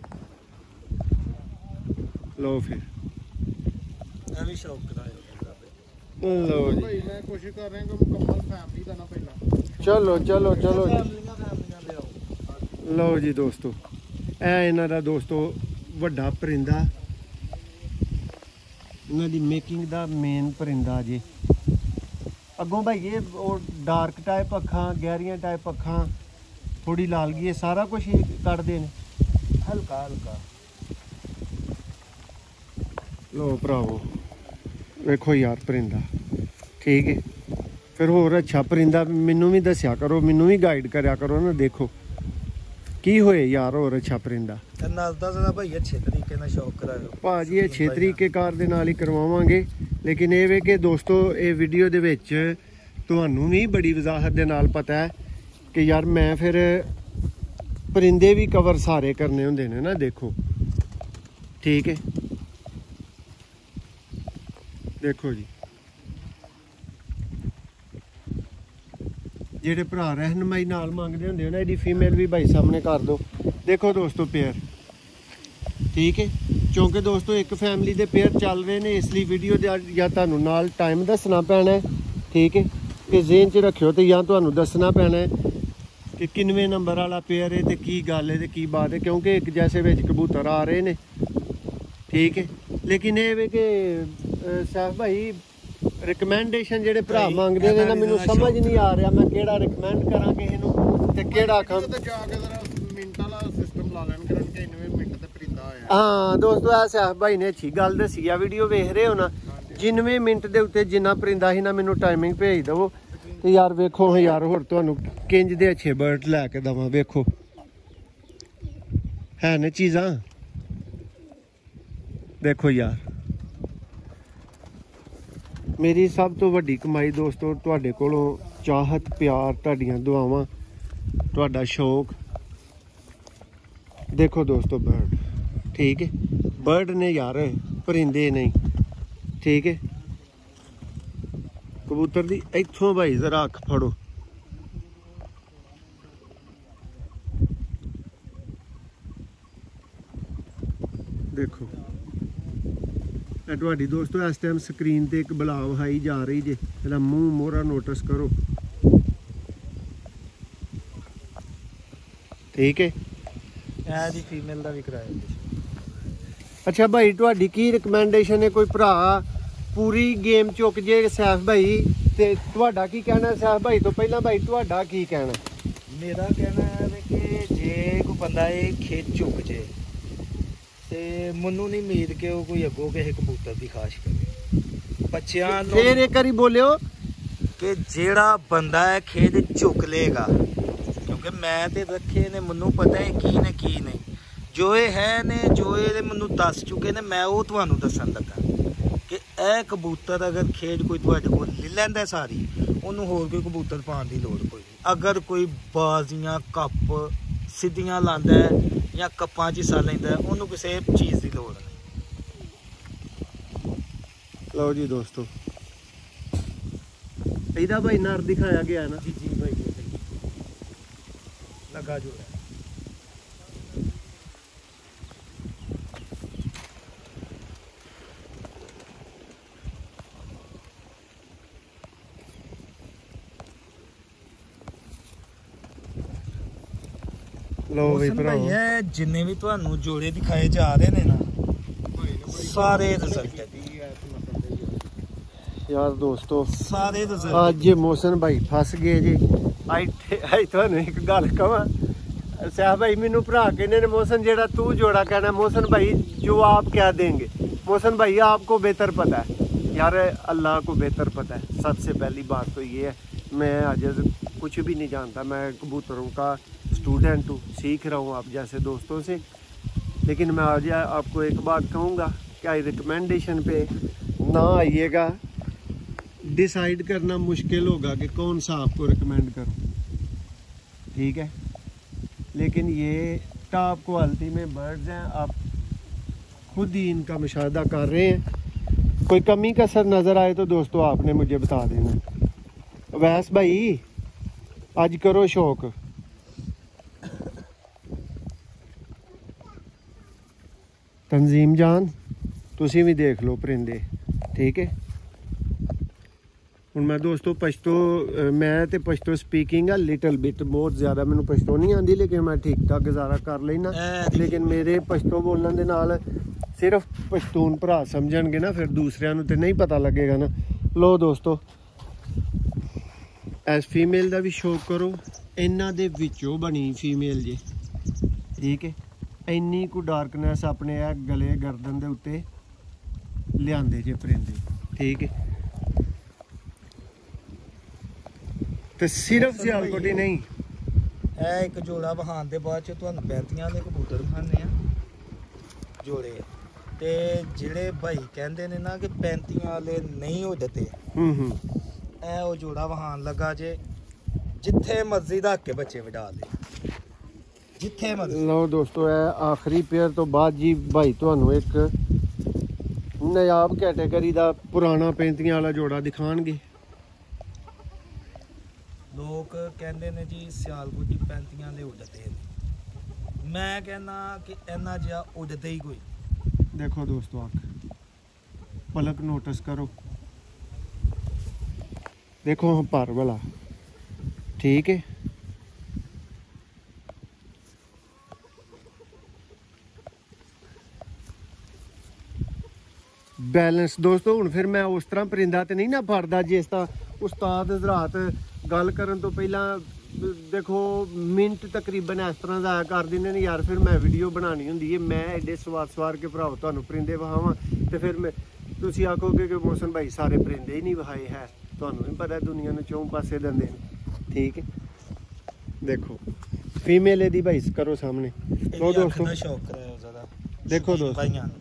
ਲਓ ਫਿਰ। ਇਹ ਵੀ ਸ਼ੌਕ ਕਰਾਇਆ ਲਓ ਜੀ। ਭਾਈ ਮੈਂ ਕੋਸ਼ਿਸ਼ ਕਰ ਰਿਹਾ ਕਿ ਮੁਕੰਮਲ ਫੈਮਿਲੀ ਦਾ ਨਾ ਪਹਿਲਾਂ। ਚਲੋ ਚਲੋ ਚਲੋ ਜੀ। ਲਓ ਜੀ ਦੋਸਤੋ। ਇਹ ਇਹਨਾਂ ਦਾ ਦੋਸਤੋ, ਵੱਡਾ ਪਰਿੰਦਾ। ਇਹਨਾਂ ਦੀ ਮੇਕਿੰਗ ਦਾ ਮੇਨ ਪਰਿੰਦਾ ਜੀ। ਅੱਗੋਂ ਭਾਈ ਇਹ ਉਹ ਡਾਰਕ ਟਾਈਪ ਅੱਖਾਂ, ਗਹਿਰੀਆਂ ਟਾਈਪ ਅੱਖਾਂ ਥੋੜੀ ਲਾਲਗੀ ਇਹ ਸਾਰਾ ਕੁਝ ਹੀ ਕੱਢਦੇ ਨੇ। ਹਲਕਾ ਹਲਕਾ। ਲੋ ਭਰਾਵੋ, ਵੇਖੋ ਯਾਰ ਪਰਿੰਦਾ। ਠੀਕ ਹੈ ਫਿਰ ਹੋਰ ਅੱਛਾ ਪਰਿੰਦਾ ਮੈਨੂੰ ਵੀ ਦੱਸਿਆ ਕਰੋ, ਮੈਨੂੰ ਵੀ ਗਾਈਡ ਕਰਿਆ ਕਰੋ, ਨਾ ਦੇਖੋ। ਕੀ ਹੋਏ ਯਾਰ ਹੋਰ ਅੱਛਾ ਪਰਿੰਦਾ ਤੇ ਨਾਲ ਦਾ ਜ਼ਰਾ ਭਾਈ ਅੱਛੇ ਤਰੀਕੇ ਨਾਲ ਸ਼ੌਕ ਕਰਾਇਓ ਭਾਜੀ ਇਹ 6 ਤਰੀਕੇਕਾਰ ਦੇ ਨਾਲ ਹੀ ਕਰਵਾਵਾਂਗੇ। ਲੇਕਿਨ ਇਹ ਵੇ ਕਿ ਦੋਸਤੋ ਇਹ ਵੀਡੀਓ ਦੇ ਵਿੱਚ ਤੁਹਾਨੂੰ ਵੀ ਬੜੀ ਵਜ਼ਾਹਤ ਦੇ ਨਾਲ ਪਤਾ ਹੈ ਕਿ ਯਾਰ ਮੈਂ ਫਿਰ ਪਰਿੰਦੇ ਵੀ ਕਵਰ ਸਾਰੇ ਕਰਨੇ ਹੁੰਦੇ ਨੇ ਨਾ ਦੇਖੋ। ਠੀਕ ਹੈ? ਦੇਖੋ ਜੀ। ਜਿਹੜੇ ਭਰਾ ਰਹਿਨਮਾਈ ਨਾਲ ਮੰਗਦੇ ਹੁੰਦੇ ਨੇ ਇਹਦੀ ਫੀਮੇਲ ਵੀ ਭਾਈ ਸਾਹਮਣੇ ਕਰ ਦਿਓ ਦੇਖੋ ਦੋਸਤੋ ਪੇਅਰ ਠੀਕ ਹੈ? ਕਿਉਂਕਿ ਦੋਸਤੋ ਇੱਕ ਫੈਮਿਲੀ ਦੇ ਪੇਅਰ ਚੱਲ ਰਹੇ ਨੇ ਇਸ ਲਈ ਵੀਡੀਓ ਦੇ ਅੱਜ ਜਾਂ ਤੁਹਾਨੂੰ ਨਾਲ ਟਾਈਮ ਦੱਸਣਾ ਪੈਣਾ ਠੀਕ ਹੈ? ਇਹ ਜ਼ੇਨ 'ਚ ਰੱਖਿਓ ਤੇ ਜਾਂ ਤੁਹਾਨੂੰ ਦੱਸਣਾ ਪੈਣਾ ਕਿ ਕਿੰਨਵੇਂ ਨੰਬਰ ਵਾਲਾ ਪੇਅਰ ਹੈ ਤੇ ਕੀ ਗੱਲ ਹੈ ਤੇ ਕੀ ਬਾਤ ਹੈ ਕਿਉਂਕਿ ਇੱਕ ਜੈਸੇ ਵਿੱਚ ਕਬੂਤਰ ਆ ਰਹੇ ਨੇ। ਠੀਕ ਹੈ? ਲੇਕਿਨ ਇਹ ਵੀ ਕਿ ਅਹ, ਸਾਹਿਬ ਭਾਈ ਰਿਕਮੈਂਡੇਸ਼ਨ ਜਿਹੜੇ ਭਰਾ ਮੰਗਦੇ ਨੇ ਨਾ ਮੈਨੂੰ ਸਮਝ ਨਹੀਂ ਆ ਰਿਹਾ ਮੈਂ ਕਿਹੜਾ ਰਿਕਮੈਂਡ ਕਰਾਂ ਕਿਸੇ ਨੂੰ ਤੇ ਕਿਹੜਾ ਆਖਾਂ ਤੇ ਜਾ ਕੇ ਜ਼ਰਾ ਮਿੰਟ ਵਾਲਾ ਸਿਸਟਮ ਲਾ ਲੈਣ ਕਰਨ ਕਿ 99 ਮਿੰਟ ਤੇ ਪਰਿੰਦਾ ਆਇਆ ਹਾਂ ਦੋਸਤੋ ਆ ਸਿਆਹ ਭਾਈ ਨੇ ਅੱਛੀ ਗੱਲ ਦੱਸੀ ਆ ਵੀਡੀਓ ਵੇਖ ਰਹੇ ਹੋ ਨਾ 99 ਮਿੰਟ ਦੇ ਉੱਤੇ ਜਿੰਨਾ ਪਰਿੰਦਾ ਸੀ ਨਾ ਮੈਨੂੰ ਟਾਈਮਿੰਗ ਭੇਜ ਦਿਵੋ। ਤੇ ਯਾਰ ਵੇਖੋ ਯਾਰ ਹੋਰ ਤੁਹਾਨੂੰ ਕਿੰਜ ਦੇ ਅੱਛੇ ਬਰਡ ਲੈ ਕੇ ਦਵਾਂ ਵੇਖੋ। ਹੈ ਨੇ ਚੀਜ਼ਾਂ? ਦੇਖੋ ਯਾਰ। ਮੇਰੀ ਸਭ ਤੋਂ ਵੱਡੀ ਕਮਾਈ ਦੋਸਤੋ, ਤੁਹਾਡੇ ਕੋਲੋਂ ਚਾਹਤ, ਪਿਆਰ, ਤੁਹਾਡੀਆਂ ਦੁਆਵਾਂ, ਤੁਹਾਡਾ ਸ਼ੌਕ। ਦੇਖੋ ਦੋਸਤੋ ਬਰਡ ਠੀਕ ਹੈ? ਬਰਡ ਨੇ ਯਾਰ, ਪਰਿੰਦੇ ਨਹੀਂ ਠੀਕ ਹੈ? ਕਬੂਤਰ ਦੀ ਇੱਥੋਂ ਭਾਈ ਜ਼ਰਾ ਅੱਖ ਫੜੋ। ਦੇਖੋ। ਇਹ ਤੁਹਾਡੀ ਦੋਸਤੋ ਇਸ ਟਾਈਮ ਸਕਰੀਨ ਤੇ ਇੱਕ ਬਲਾ ਵਿਖਾਈ ਜਾ ਰਹੀ ਜੇ। ਇਹਦਾ ਮੂੰਹ ਮੋਹਰਾ ਨੋਟਿਸ ਕਰੋ। ਠੀਕ ਹੈ? ਇਹ ਦੀ ਫੀਮੇਲ ਦਾ ਵੀ ਕਰਾਇਆ ਅੱਛਾ ਭਾਈ ਤੁਹਾਡੀ ਕੀ ਰਿਕਮੈਂਡੇਸ਼ਨ ਹੈ? ਕੋਈ ਭਰਾ ਪੂਰੀ ਗੇਮ ਚੁੱਕ ਜੇ ਸੈਫ ਭਾਈ ਤੇ ਤੁਹਾਡਾ ਕੀ ਕਹਿਣਾ ਸੈਫ ਭਾਈ ਤੋਂ ਪਹਿਲਾਂ ਭਾਈ ਤੁਹਾਡਾ ਕੀ ਕਹਿਣਾ ਮੇਰਾ ਕਹਿਣਾ ਹੈ ਕਿ ਜੇ ਕੋਈ ਬੰਦਾ ਇਹ ਖੇਤ ਝੁਕ ਜੇ ਤੇ ਮੈਨੂੰ ਨਹੀਂ ਉਮੀਦ ਕਿ ਉਹ ਕੋਈ ਅੱਗੋਂ ਕਿਸੇ ਕਬੂਤਰ ਦੀ ਖਾਸ਼ ਕਰੇ। ਬੱਚਿਆਂ ਨੂੰ ਫੇਰ ਇੱਕ ਵਾਰੀ ਬੋਲਿਓ ਕਿ ਜਿਹੜਾ ਬੰਦਾ ਹੈ ਖੇਡ ਝੁਕ ਲੇਗਾ ਕਿਉਂਕਿ ਮੈਂ ਤੇ ਰੱਖੇ ਨੇ ਮੈਨੂੰ ਪਤਾ ਹੈ ਕੀ ਨੇ ਕੀ ਨਹੀਂ। ਜੋ ਇਹ ਹੈ ਨੇ ਜੋ ਇਹ ਮੈਨੂੰ ਦੱਸ ਚੁੱਕੇ ਨੇ ਮੈਂ ਉਹ ਤੁਹਾਨੂੰ ਦੱਸਣ ਲੱਗਾ। ਕਿ ਇਹ ਕਬੂਤਰ ਅਗਰ ਖੇਡ ਕੋਈ ਤੁਹਾਡੇ ਕੋਲ ਲੈ ਲੈਂਦਾ ਸਾਰੀ ਉਹਨੂੰ ਹੋਰ ਕੋਈ ਕਬੂਤਰ ਪਾਉਣ ਦੀ ਲੋੜ ਕੋਈ ਅਗਰ ਕੋਈ ਬਾਜ਼ੀਆਂ ਕੱਪ ਸਿੱਧੀਆਂ ਲਾਂਦਾ ਹੈ ਜਾਂ ਕੱਪਾਂ 'ਚ ਹਿੱਸਾ ਲੈਂਦਾ ਉਹਨੂੰ ਕਿਸੇ ਚੀਜ਼ ਦੀ ਲੋੜ ਨਹੀਂ। ਲਓ ਜੀ ਦੋਸਤੋ। ਇਹਦਾ ਭਾਈ ਨਰ ਦਿਖਾਇਆ ਗਿਆ ਨਾ। ਜੀ ਜੀ ਭਾਈ ਜੀ। ਲਗਾ ਜੋੜਾ। ਲਓ ਵੀ ਮੌਸਮ ਭਾਈ ਭਰਾਓ ਇਹ ਜਿੰਨੇ ਵੀ ਤੁਹਾਨੂੰ ਜੋੜੇ ਦਿਖਾਏ ਜਾ ਰਹੇ ਨੇ ਨਾ ਸਾਰੇ ਰਿਜ਼ਲਟ ਹੈ ਯਾਰ ਦੋਸਤੋ ਸਾਰੇ ਰਿਜ਼ਲਟ ਅੱਜ ਮੋਸਨ ਭਾਈ ਫਸ ਗਏ ਜੀ ਅੱਜ ਅੱਜ ਤੁਹਾਨੂੰ ਇੱਕ ਗੱਲ ਕਵਾਂ ਸਾਹਿਬ ਭਾਈ ਮੈਨੂੰ ਭਰਾ ਕਹਿੰਦੇ ਨੇ ਮੋਸਨ ਜਿਹੜਾ ਤੂੰ ਜੋੜਾ ਕਹਿਣਾ ਮੋਸਨ भाई जो आप क्या देंगे मोहसन भाई आपको बेहतर पता है यार अल्लाह को बेहतर पता है सबसे पहली बात तो ये है मैं आज कुछ भी नहीं जानता मैं कबूतरों का स्टूडेंट हूँ, सीख रहा हूँ आप जैसे दोस्तों से। लेकिन मैं आज आपको एक बात कहूँगा, क्या रिकमेंडेशन पे ना आइएगा? डिसाइड करना मुश्किल होगा कि कौन सा आपको रिकमेंड करूँ। ठीक है? लेकिन ये टॉप क्वालिटी में बर्ड्स हैं, आप खुद ही इनका मुशाह कर रहे हैं। कोई कमी कसर नज़र आए तो दोस्तों आपने मुझे बता देना। वैस भाई, आज करो शौक। ਤਨਜ਼ੀਮ ਜਾਨ ਤੁਸੀਂ ਵੀ ਦੇਖ ਲਓ ਪਰਿੰਦੇ ਠੀਕ ਹੈ? ਹੁਣ ਮੈਂ ਦੋਸਤੋ ਪਸ਼ਤੋ ਮੈਂ ਤੇ Pashto speaking a little bit ਬਹੁਤ ਜ਼ਿਆਦਾ ਮੈਨੂੰ ਪਸ਼ਤੋ ਨਹੀਂ ਆਂਦੀ ਲੇਕਿਨ ਮੈਂ ਠੀਕ ਠਾਕ ਗੁਜ਼ਾਰਾ ਕਰ ਲੈਣਾ ਲੇਕਿਨ ਮੇਰੇ ਪਸ਼ਤੋ ਬੋਲਣ ਦੇ ਨਾਲ ਸਿਰਫ ਪਸ਼ਤੂਨ ਭਰਾ ਸਮਝਣਗੇ ਨਾ ਫਿਰ ਦੂਸਰਿਆਂ ਨੂੰ ਤੇ ਨਹੀਂ ਪਤਾ ਲੱਗੇਗਾ ਨਾ। ਲੋ ਦੋਸਤੋ ਐਸ ਫੀਮੇਲ ਦਾ ਵੀ ਸ਼ੌਕ ਕਰੋ ਇਹਨਾਂ ਦੇ ਵਿੱਚੋਂ ਬਣੀ ਫੀਮੇਲ ਜੇ ਠੀਕ ਹੈ? ਇੰਨੀ ਕੁ ਡਾਰਕਨੈਸ ਆਪਣੇ ਇਹ ਗਲੇ ਗਰਦਨ ਦੇ ਉੱਤੇ ਲਿਆਂਦੇ ਜੇ ਪਰਿੰਦੇ। ਠੀਕ ਹੈ। ਤੇ ਸਿਰਫ ਸਿਆਲਕੋਟੀ ਨਹੀਂ। ਇਹ ਇੱਕ ਜੋੜਾ ਵਹਾਨ ਦੇ ਬਾਅਦ ਚ ਤੁਹਾਨੂੰ ਪੈਂਤੀਆਂ ਦੇ ਕਬੂਤਰ ਖਾਣੇ ਆ ਜੋੜੇ। ਤੇ ਜਿਹੜੇ ਭਾਈ ਕਹਿੰਦੇ ਨੇ ਨਾ ਕਿ ਪੈਂਤੀਆਂ ਵਾਲੇ ਨਹੀਂ ਉੱਡਦੇ ਹੂੰ ਹੂੰ। ਇਹ ਉਹ ਜੋੜਾ ਵਹਾਨ ਲੱਗਾ ਜੇ ਜਿੱਥੇ ਮਰਜ਼ੀ ਦਾ ਕੇ ਬੱਚੇ ਵਡਾ ਦੇ ਜਿੱਥੇ ਮਰਜ਼ੀ। ਲਓ ਦੋਸਤੋ ਇਹ ਆਖਰੀ ਪੇਅਰ ਤੋਂ ਬਾਅਦ ਜੀ ਭਾਈ ਤੁਹਾਨੂੰ ਇੱਕ ਨਾਯਾਬ ਕੈਟਾਗਰੀ ਦਾ ਪੁਰਾਣਾ ਪੈਂਤੀਆਂ ਵਾਲਾ ਜੋੜਾ ਦਿਖਾਣਗੇ। ਲੋਕ ਕਹਿੰਦੇ ਨੇ ਜੀ ਸਿਆਲਕੋਟੀ ਪੈਂਤੀਆਂ ਦੇ ਉੱਡਦੇ ਨੇ। ਮੈਂ ਕਹਿੰਦਾ ਕਿ ਇੰਨਾ ਜਿਹਾ ਉੱਡਦੇ ਹੀ ਕੋਈ। ਦੇਖੋ ਦੋਸਤੋ ਅੱਖ ਪਲਕ ਨੋਟਿਸ ਕਰੋ। ਦੇਖੋ ਹਾਂ ਪਰ ਵਾਲਾ। ਠੀਕ ਹੈ ਬੈਲੈਂਸ ਦੋਸਤੋ ਹੁਣ ਫਿਰ ਮੈਂ ਉਸ ਤਰ੍ਹਾਂ ਪਰਿੰਦਾ ਤੇ ਨਹੀਂ ਨਾ ਫੜਦਾ ਜਿਸ ਤਰ੍ਹਾਂ ਉਸਤਾਦ ਹਜ਼ਰਾਤ ਗੱਲ ਕਰਨ ਤੋਂ ਪਹਿਲਾਂ ਦੇਖੋ ਮਿੰਟ ਤਕਰੀਬਨ ਇਸ ਤਰ੍ਹਾਂ ਦਾ ਕਰ ਦਿੰਦੇ ਨੇ ਯਾਰ ਫਿਰ ਮੈਂ ਵੀਡੀਓ ਬਣਾਣੀ ਹੁੰਦੀ ਹੈ ਮੈਂ ਐਡੇ ਸਵਾਰ ਸਵਾਰ ਕੇ ਭਰਾਓ ਤੁਹਾਨੂੰ ਪਰਿੰਦੇ ਵਹਾਵਾਂ ਤੇ ਫਿਰ ਮੈਂ ਤੁਸੀਂ ਆਖੋਗੇ ਕਿ ਮੋਹਸਨ ਭਾਈ ਸਾਰੇ ਪਰਿੰਦੇ ਹੀ ਨਹੀਂ ਵਹਾਏ ਹੈ ਤੁਹਾਨੂੰ ਨਹੀਂ ਪਤਾ ਦੁਨੀਆ ਨੂੰ ਚੌਂ ਪਾਸੇ ਦਿੰਦੇ ਨੇ ਠੀਕ ਹੈ ਦੇਖੋ ਫੀਮੇਲ ਇਹਦੀ ਭਾਈ ਕਰੋ ਸਾਹਮਣੇ। ਲੋ ਦੋਸਤੋ। ਦਾ ਸ਼ੌਕ ਦੇਖੋ ਦੋਸਤੋ।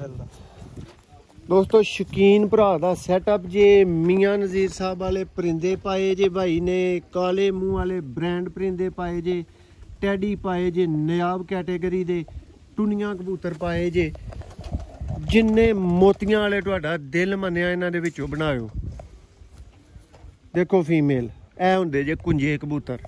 ਭਾਈਆਂ ਦੋਸਤੋ, ਸ਼ਕੀਨ ਭਰਾ ਦਾ ਸੈਟਅਪ ਜੇ ਮੀਆਂ ਨਜ਼ੀਰ ਸਾਹਿਬ ਵਾਲੇ ਪਰਿੰਦੇ ਪਾਏ ਜੇ, ਭਾਈ ਨੇ ਕਾਲੇ ਮੂੰਹ ਵਾਲੇ ਬ੍ਰਾਂਡ ਪਰਿੰਦੇ ਪਾਏ ਜੇ ਟੈਡੀ ਪਾਏ ਜੇ, ਨਿਆਬ ਕੈਟਾਗਰੀ ਦੇ ਟੁਨੀਆਂ ਕਬੂਤਰ ਪਾਏ ਜੇ, ਜਿੰਨੇ ਮੋਤੀਆਂ ਵਾਲੇ ਤੁਹਾਡਾ ਦਿਲ ਮੰਨਿਆ ਇਹਨਾਂ ਦੇ ਵਿੱਚੋਂ ਬਣਾਇਓ। ਦੇਖੋ ਫੀਮੇਲ ਇਹ ਹੁੰਦੇ ਜੇ ਕੁੰਜੇ ਕਬੂਤਰ।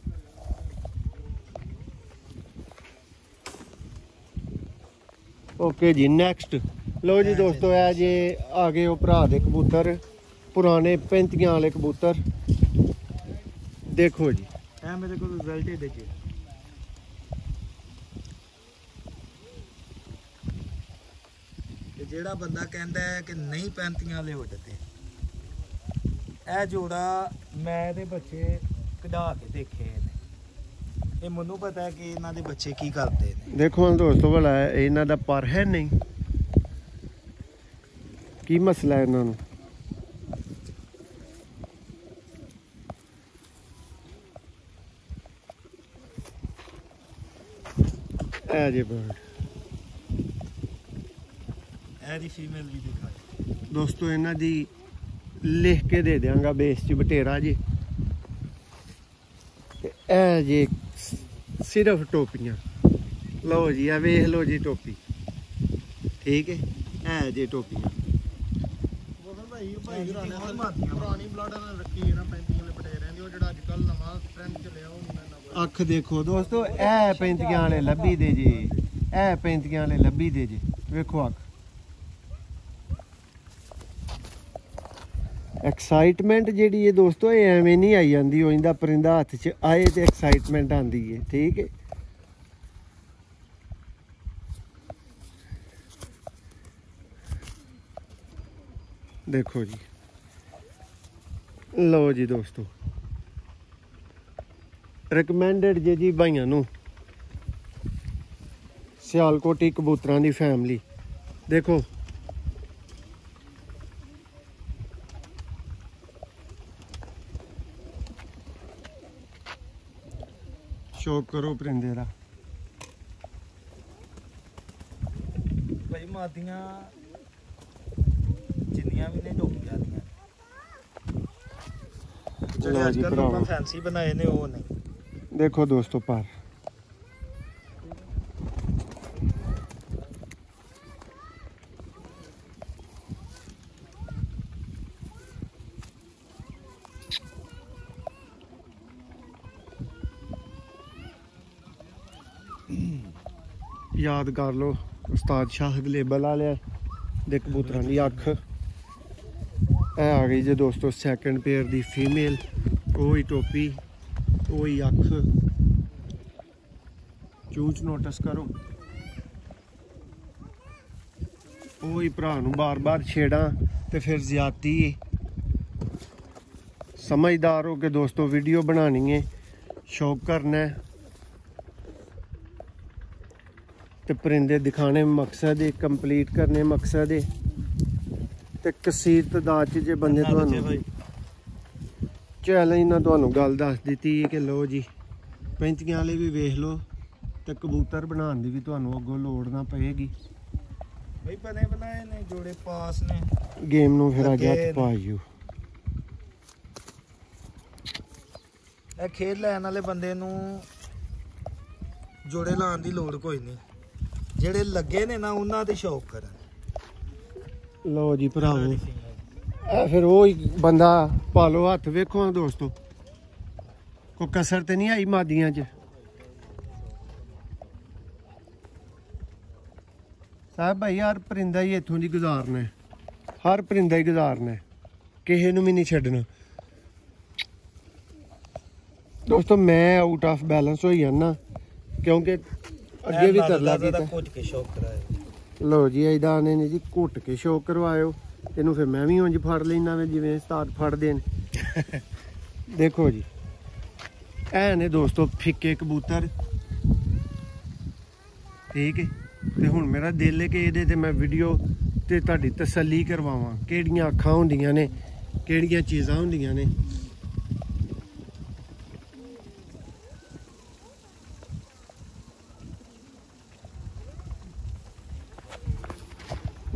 ਓਕੇ ਜੀ ਨੈਕਸਟ ਲਓ ਜੀ ਦੋਸਤੋ ਇਹ ਜੇ ਆ ਗਏ ਉਹ ਭਰਾ ਦੇ ਕਬੂਤਰ ਪੁਰਾਣੇ 35 ਵਾਲੇ ਕਬੂਤਰ। ਦੇਖੋ ਜੀ। ਇਹ ਮੇਰੇ ਕੋਲ ਰਿਜ਼ਲਟ ਹੀ ਦੇਖੇ। ਤੇ ਜਿਹੜਾ ਬੰਦਾ ਕਹਿੰਦਾ ਹੈ ਕਿ ਨਹੀਂ ਪੈਂਤੀਆਂ ਵਾਲੇ ਉੱਡਦੇ ਇਹ ਜੋੜਾ ਮੈਂ ਇਹਦੇ ਬੱਚੇ ਕਢਾ ਕੇ ਦੇਖੇ ਨੇ। ਇਹ ਮੈਨੂੰ ਪਤਾ ਹੈ ਕਿ ਇਹਨਾਂ ਦੇ ਬੱਚੇ ਕੀ ਕਰਦੇ ਨੇ। ਦੇਖੋ ਦੋਸਤੋ ਭਲਾ ਇਹਨਾਂ ਦਾ ਪਰ ਹੈ ਨਹੀਂ। ਕੀ ਮਸਲਾ ਹੈ ਇਹਨਾਂ ਨੂੰ? ਆ ਜੇ ਬਰਡ ਇਹ ਦੀ ਫੀਮੇਲ ਵੀ ਦਿਖਾਈ ਦੋਸਤੋ ਇਹਨਾਂ ਦੀ ਲਿਖ ਕੇ ਦੇ ਦਿਆਂਗਾ ਬੇਸ 'ਚ ਬਟੇਰਾ ਜੀ। ਤੇ ਇਹ ਜੇ ਸਿਰਫ ਟੋਪੀਆਂ। ਲਓ ਜੀ ਆ ਵੇਖ ਲਓ ਜੀ ਟੋਪੀ। ਠੀਕ ਹੈ? ਇਹ ਜੇ ਟੋਪੀਆਂ। ਭਾਈ ਭਾਈ ਘਰਾਣੇ ਪੁਰਾਣੀ ਬਲੱਡ ਨਾਲ ਰੱਖੀ ਹੈ ਨਾ 35 ਵਾਲੇ ਪਟੇਰਿਆਂ ਦੀ ਉਹ ਜਿਹੜਾ ਅੱਜ ਕੱਲ ਨਵਾਂ ਟ੍ਰੈਂਡ ਚੱਲਿਆ ਉਹ ਨਹੀਂ ਮੈਂ ਅੱਖ ਦੇਖੋ ਦੋਸਤੋ ਇਹ ਪੈਂਤੀਆਂ ਵਾਲੇ ਲੱਭੀ ਦੇ ਜੀ। ਇਹ ਪੈਂਤੀਆਂ ਵਾਲੇ ਲੱਭੀ ਦੇ ਜੀ। ਵੇਖੋ ਅੱਖ। ਐਕਸਾਈਟਮੈਂਟ ਜਿਹੜੀ ਹੈ ਦੋਸਤੋ ਇਹ ਐਵੇਂ ਨਹੀਂ ਆਈ ਜਾਂਦੀ ਉਹ ਇਹਦਾ ਪਰਿੰਦਾ ਹੱਥ 'ਚ ਆਏ ਤੇ ਐਕਸਾਈਟਮੈਂਟ ਆਂਦੀ ਹੈ ਠੀਕ ਹੈ ਦੇਖੋ ਜੀ। ਲਓ ਜੀ ਦੋਸਤੋ। ਰეკਮੈਂਡਡ ਜੇ ਜੀ ਭਾਈਆਂ ਨੂੰ। ਸਿਆਲਕੋਟੀ ਕਬੂਤਰਾਂ ਦੀ ਫੈਮਿਲੀ ਦੇਖੋ। ਸ਼ੌਕ ਕਰੋ ਪਰਿੰਦੇ ਦਾ। ਭਾਈ ਮਾਦੀਆਂ ਜਿੰਨੀਆਂ ਵੀ ਨੇ ਡੁੱਬ ਜਾਂਦੀਆਂ। ਜਿਹੜੇ ਲਓ ਅੱਜ ਜੀ ਕੱਲ ਭਰਾਵੋ। ਲੋਕਾਂ ਫੈਂਸੀ ਬਣਾਏ ਨੇ ਉਹ ਨਹੀਂ। ਦੇਖੋ ਦੋਸਤੋ ਪਰ ਯਾਦ ਕਰ ਲਓ ਉਸਤਾਦ ਸ਼ਾਹਦ ਲੇਬਲ ਵਾਲਿਆ ਦੇ ਕਬੂਤਰਾਂ ਦੀ ਅੱਖ। ਇਹ ਆ ਗਈ ਜੇ ਦੋਸਤੋ ਸੈਕੰਡ ਪੇਅਰ ਦੀ ਫੀਮੇਲ ਉਹੀ ਟੋਪੀ, ਉਹੀ ਅੱਖ। ਚੂਚ ਨੋਟਿਸ ਕਰੋ। ਉਹੀ ਭਰਾ ਨੂੰ ਬਾਰ-ਬਾਰ ਛੇੜਾਂ ਤੇ ਫਿਰ ਜ਼ਿਆਤੀ ਸਮਝਦਾਰ ਹੋ ਕੇ ਦੋਸਤੋ ਵੀਡੀਓ ਬਣਾਣੀ ਹੈ ਸ਼ੌਕ ਕਰਨਾ ਤੇ ਪਰਿੰਦੇ ਦਿਖਾਣੇ ਮਕਸਦ ਏ ਕੰਪਲੀਟ ਕਰਨੇ ਮਕਸਦ ਹੈ ਤੇ ਕਸੀਰ ਤਦਾਦ ਚ ਜੇ ਬੰਦੇ ਤੁਹਾਨੂੰ ਚੈਲੰਜ ਨਾਲ ਤੁਹਾਨੂੰ ਗੱਲ ਦੱਸ ਦਿੱਤੀ ਕਿ ਲੋ ਜੀ ਪੈਂਤੀਆਂ ਵਾਲੇ ਵੀ ਵੇਖ ਲਓ ਤੇ ਕਬੂਤਰ ਬਣਾਉਣ ਦੀ ਵੀ ਤੁਹਾਨੂੰ ਅੱਗੋਂ ਲੋੜ ਨਾ ਪਏਗੀ। ਭਾਈ ਬਣੇ ਬਣਾਏ ਨੇ ਜੋੜੇ ਪਾਸ ਨੇ। ਗੇਮ ਨੂੰ ਫਿਰ ਅੱਜ ਲੱਗੇ ਹੱਥ ਪਾਈਓ। ਇਹ ਖੇਡ ਲੈਣ ਵਾਲੇ ਬੰਦੇ ਨੂੰ ਜੋੜੇ ਲਾਉਣ ਦੀ ਲੋੜ ਕੋਈ ਨਹੀਂ। ਜਿਹੜੇ ਲੱਗੇ ਨੇ ਨਾ ਉਹਨਾਂ ਤੇ ਸ਼ੌਕ ਕਰਨ। ਲੋ ਜੀ ਭਰਾਵੋ। ਇਹ ਫਿਰ ਉਹ ਹੀ ਬੰਦਾ ਪਾਲੋ ਹੱਥ ਵੇਖੋ ਹਾਂ ਦੋਸਤੋ। ਕੋ ਕਸਰ ਤੇ ਨਹੀਂ ਆਈ ਮਾਦੀਆਂ 'ਚ? ਸਾਹਿਬ ਭਾਈ ਹਰ ਪਰਿੰਦਾ ਹੀ ਇੱਥੋਂ ਦੀ ਗੁਜ਼ਾਰਨਾ। ਹਰ ਪਰਿੰਦਾ ਹੀ ਗੁਜ਼ਾਰਨਾ। ਕਿਸੇ ਨੂੰ ਵੀ ਨਹੀਂ ਛੱਡਣਾ। ਦੋਸਤੋ ਮੈਂ ਆਊਟ ਆਫ ਬੈਲੈਂਸ ਹੋਈ ਜਾਂਦਾ ਕਿਉਂਕਿ ਅੱਗੇ ਵੀ ਤਰਲਾ ਕੀਤਾ। ਕੁਝ ਕੇ ਸ਼ੌਕ ਕਰਾਇਆ। ਲੋ ਜੀ ਇਹਦਾ ਨੇ ਨੇ ਜੀ ਘੁੱਟ ਕੇ ਸ਼ੋਅ ਕਰਵਾਇਓ। ਇਹਨੂੰ ਫਿਰ ਮੈਂ ਵੀ ਉਂਝ ਫੜ ਲੈਣਾ ਵੇ ਜਿਵੇਂ ਉਸਤਾਦ ਫੜਦੇ ਨੇ। ਦੇਖੋ ਜੀ ਐ ਨੇ ਦੋਸਤੋ ਫਿੱਕੇ ਕਬੂਤਰ। ਠੀਕ ਹੈ ਤੇ ਹੁਣ ਮੇਰਾ ਦਿਲ ਹੈ ਕਿ ਇਹਦੇ ਤੇ ਮੈਂ ਵੀਡੀਓ ਤੇ ਤੁਹਾਡੀ ਤਸੱਲੀ ਕਰਵਾਵਾਂ। ਕਿਹੜੀਆਂ ਅੱਖਾਂ ਹੁੰਦੀਆਂ ਨੇ ਕਿਹੜੀਆਂ ਚੀਜ਼ਾਂ ਹੁੰਦੀਆਂ ਨੇ।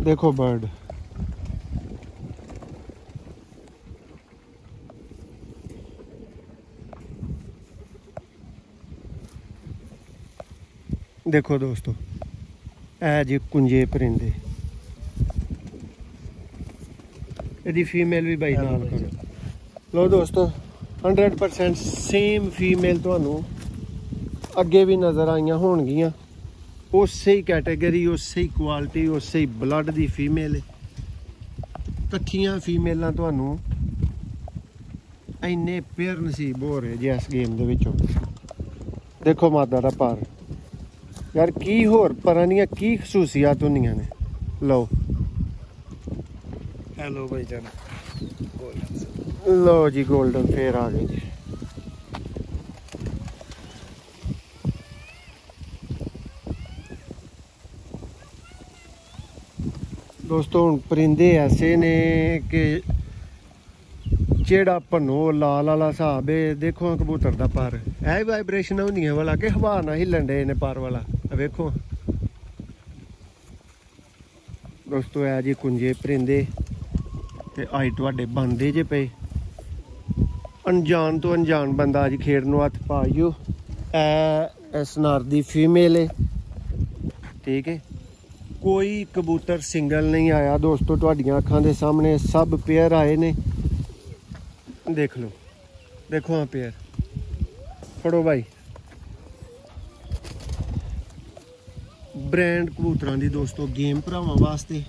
ਦੇਖੋ ਬਰਡ ਦੇਖੋ ਦੋਸਤੋ ਇਹ ਜੀ ਕੁੰਜੇ ਪਰਿੰਦੇ। ਇਹਦੀ ਫੀਮੇਲ ਵੀ ਬਾਈ ਨਾਲ ਕਰੋ ਲੋ ਦੋਸਤੋ 100% ਸੇਮ ਫੀਮੇਲ ਤੁਹਾਨੂੰ ਅੱਗੇ ਵੀ ਨਜ਼ਰ ਆਈਆਂ ਹੋਣਗੀਆਂ। ਉਸੇ ਹੀ ਕੈਟਾਗਰੀ ਉਸੇ ਹੀ ਕੁਆਲਿਟੀ ਉਸੇ ਹੀ ਬਲੱਡ ਦੀ ਫੀਮੇਲ ਹੈ ਇਕੱਠੀਆਂ ਫੀਮੇਲਾਂ ਤੁਹਾਨੂੰ ਇੰਨੇ ਪੇਅਰ ਨਸੀਬ ਹੋ ਰਹੇ ਜੀ ਇਸ ਗੇਮ ਦੇ ਵਿੱਚੋਂ। ਦੇਖੋ ਮਾਦਾ ਦਾ ਭਾਰ। ਯਾਰ ਕੀ ਹੋਰ ਪਰਾਂ ਦੀਆਂ ਕੀ ਖਸੂਸੀਅਤ ਹੁੰਦੀਆਂ ਨੇ? ਲਓ। ਹੈਲੋ ਭਾਈ ਜਾਨ ਲਓ ਜੀ 골ਡਨ ਫੇਰ ਆ ਗਏ ਜੀ। ਦੋਸਤੋ, ਹੁਣ ਪਰਿੰਦੇ ਐਸੇ ਨੇ ਕਿ ਜਿਹੜਾ ਭਨੋ ਲਾਲ ਵਾਲਾ ਹਿਸਾਬ ਏ, ਦੇਖੋ ਕਬੂਤਰ ਦਾ ਪਰ ਇਹ ਵਾਈਬ੍ਰੇਸ਼ਨ ਹੁੰਦੀਆਂ ਵਾਲਾ ਕਿ ਹਵਾ ਨਾਲ ਹਿੱਲਣ ਦੇ ਨੇ ਪਰ ਵਾਲਾ। ਵੇਖੋ। ਦੋਸਤੋ, ਇਹ ਜੀ ਕੁੰਜੇ ਪਰਿੰਦੇ ਤੇ ਆਈ ਤੁਹਾਡੇ ਬੰਦੇ ਜੇ ਪਏ। ਅਣਜਾਣ ਤੋਂ ਅਣਜਾਣ ਬੰਦਾ ਅੱਜ ਖੇਡ ਨੂੰ ਹੱਥ ਪਾਇਓ। ਐ ਇਸ ਨਰ ਦੀ ਫੀਮੇਲ ਏ। ਠੀਕ ਹੈ ਕੋਈ ਕਬੂਤਰ ਸਿੰਗਲ ਨਹੀਂ ਆਇਆ ਦੋਸਤੋ, ਤੁਹਾਡੀਆਂ ਅੱਖਾਂ ਦੇ ਸਾਹਮਣੇ ਸਭ ਪੇਅਰ ਆਏ ਨੇ। ਦੇਖ ਲਓ, ਦੇਖੋ ਆ ਪੇਅਰ ਫੜੋ ਭਾਈ ਬ੍ਰਾਂਡ ਕਬੂਤਰਾਂ ਦੀ ਦੋਸਤੋ ਗੇਮ ਭਰਾਵਾਂ ਵਾਸਤੇ।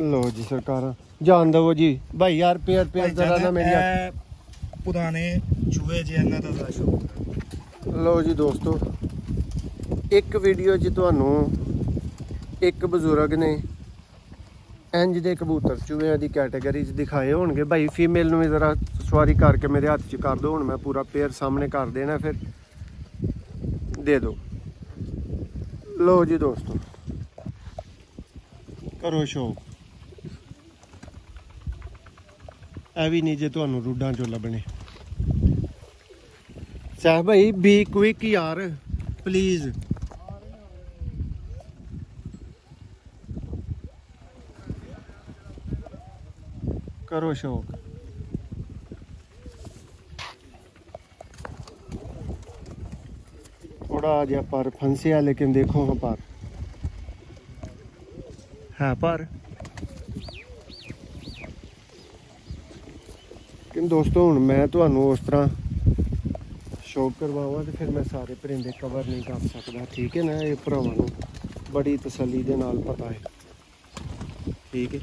ਲੋ ਜੀ ਸਰਕਾਰਾਂ। ਜਾਣ ਦਵੋ ਜੀ। ਭਾਈ ਯਾਰ ਪੇਅਰ ਪੇਅਰ ਜਰਾ ਨਾ ਮੇਰੀ ਪੁਰਾਣੇ ਚੂਹੇ ਜੇ ਇਹਨਾਂ ਦਾ ਸ਼ੌਕ। ਹੈ। ਲਓ ਜੀ ਦੋਸਤੋ ਇੱਕ ਵੀਡੀਓ 'ਚ ਤੁਹਾਨੂੰ ਇੱਕ ਬਜ਼ੁਰਗ ਨੇ ਇੰਜ ਦੇ ਕਬੂਤਰ ਚੂਹਿਆਂ ਦੀ ਕੈਟਾਗਰੀ 'ਚ ਦਿਖਾਏ ਹੋਣਗੇ। ਭਾਈ ਫੀਮੇਲ ਨੂੰ ਵੀ ਜ਼ਰਾ ਸਵਾਰੀ ਕਰਕੇ ਮੇਰੇ ਹੱਥ 'ਚ ਕਰ ਦਿਓ ਹੁਣ ਮੈਂ ਪੂਰਾ ਪੇਅਰ ਸਾਹਮਣੇ ਕਰ ਦੇਣਾ ਫਿਰ ਦੇ ਦਿਓ। ਲਓ ਜੀ ਦੋਸਤੋ। ਕਰੋ ਸ਼ੋਅ ਇਹ ਵੀ ਨਹੀਂ ਜੇ ਤੁਹਾਨੂੰ ਰੂਡਾਂ 'ਚੋਂ ਲੱਭਣੇ। ਸਾਹਿਬ ਭਾਈ ਬੀ ਕੁਇਕ ਯਾਰ ਪਲੀਜ਼ ਕਰੋ ਸ਼ੌਕ। ਥੋੜਾ ਜਿਹਾ ਪਰ ਫੰਸਿਆ ਲੇਕਿਨ ਦੇਖੋ ਹਾਂ ਪਰ। ਹੈ ਪਰ। ਕਿ ਦੋਸਤੋ, ਹੁਣ ਮੈਂ ਤੁਹਾਨੂੰ ਉਸ ਤਰ੍ਹਾਂ ਸ਼ੌਕ ਕਰਵਾਵਾਂ ਤੇ ਫਿਰ ਮੈਂ ਸਾਰੇ ਪਰਿੰਦੇ ਕਵਰ ਨਹੀਂ ਕਰ ਸਕਦਾ, ਠੀਕ ਹੈ ਨਾ? ਇਹ ਭਰਾਵਾਂ ਨੂੰ ਬੜੀ ਤਸੱਲੀ ਦੇ ਨਾਲ ਪਤਾ ਹੈ। ਠੀਕ ਹੈ।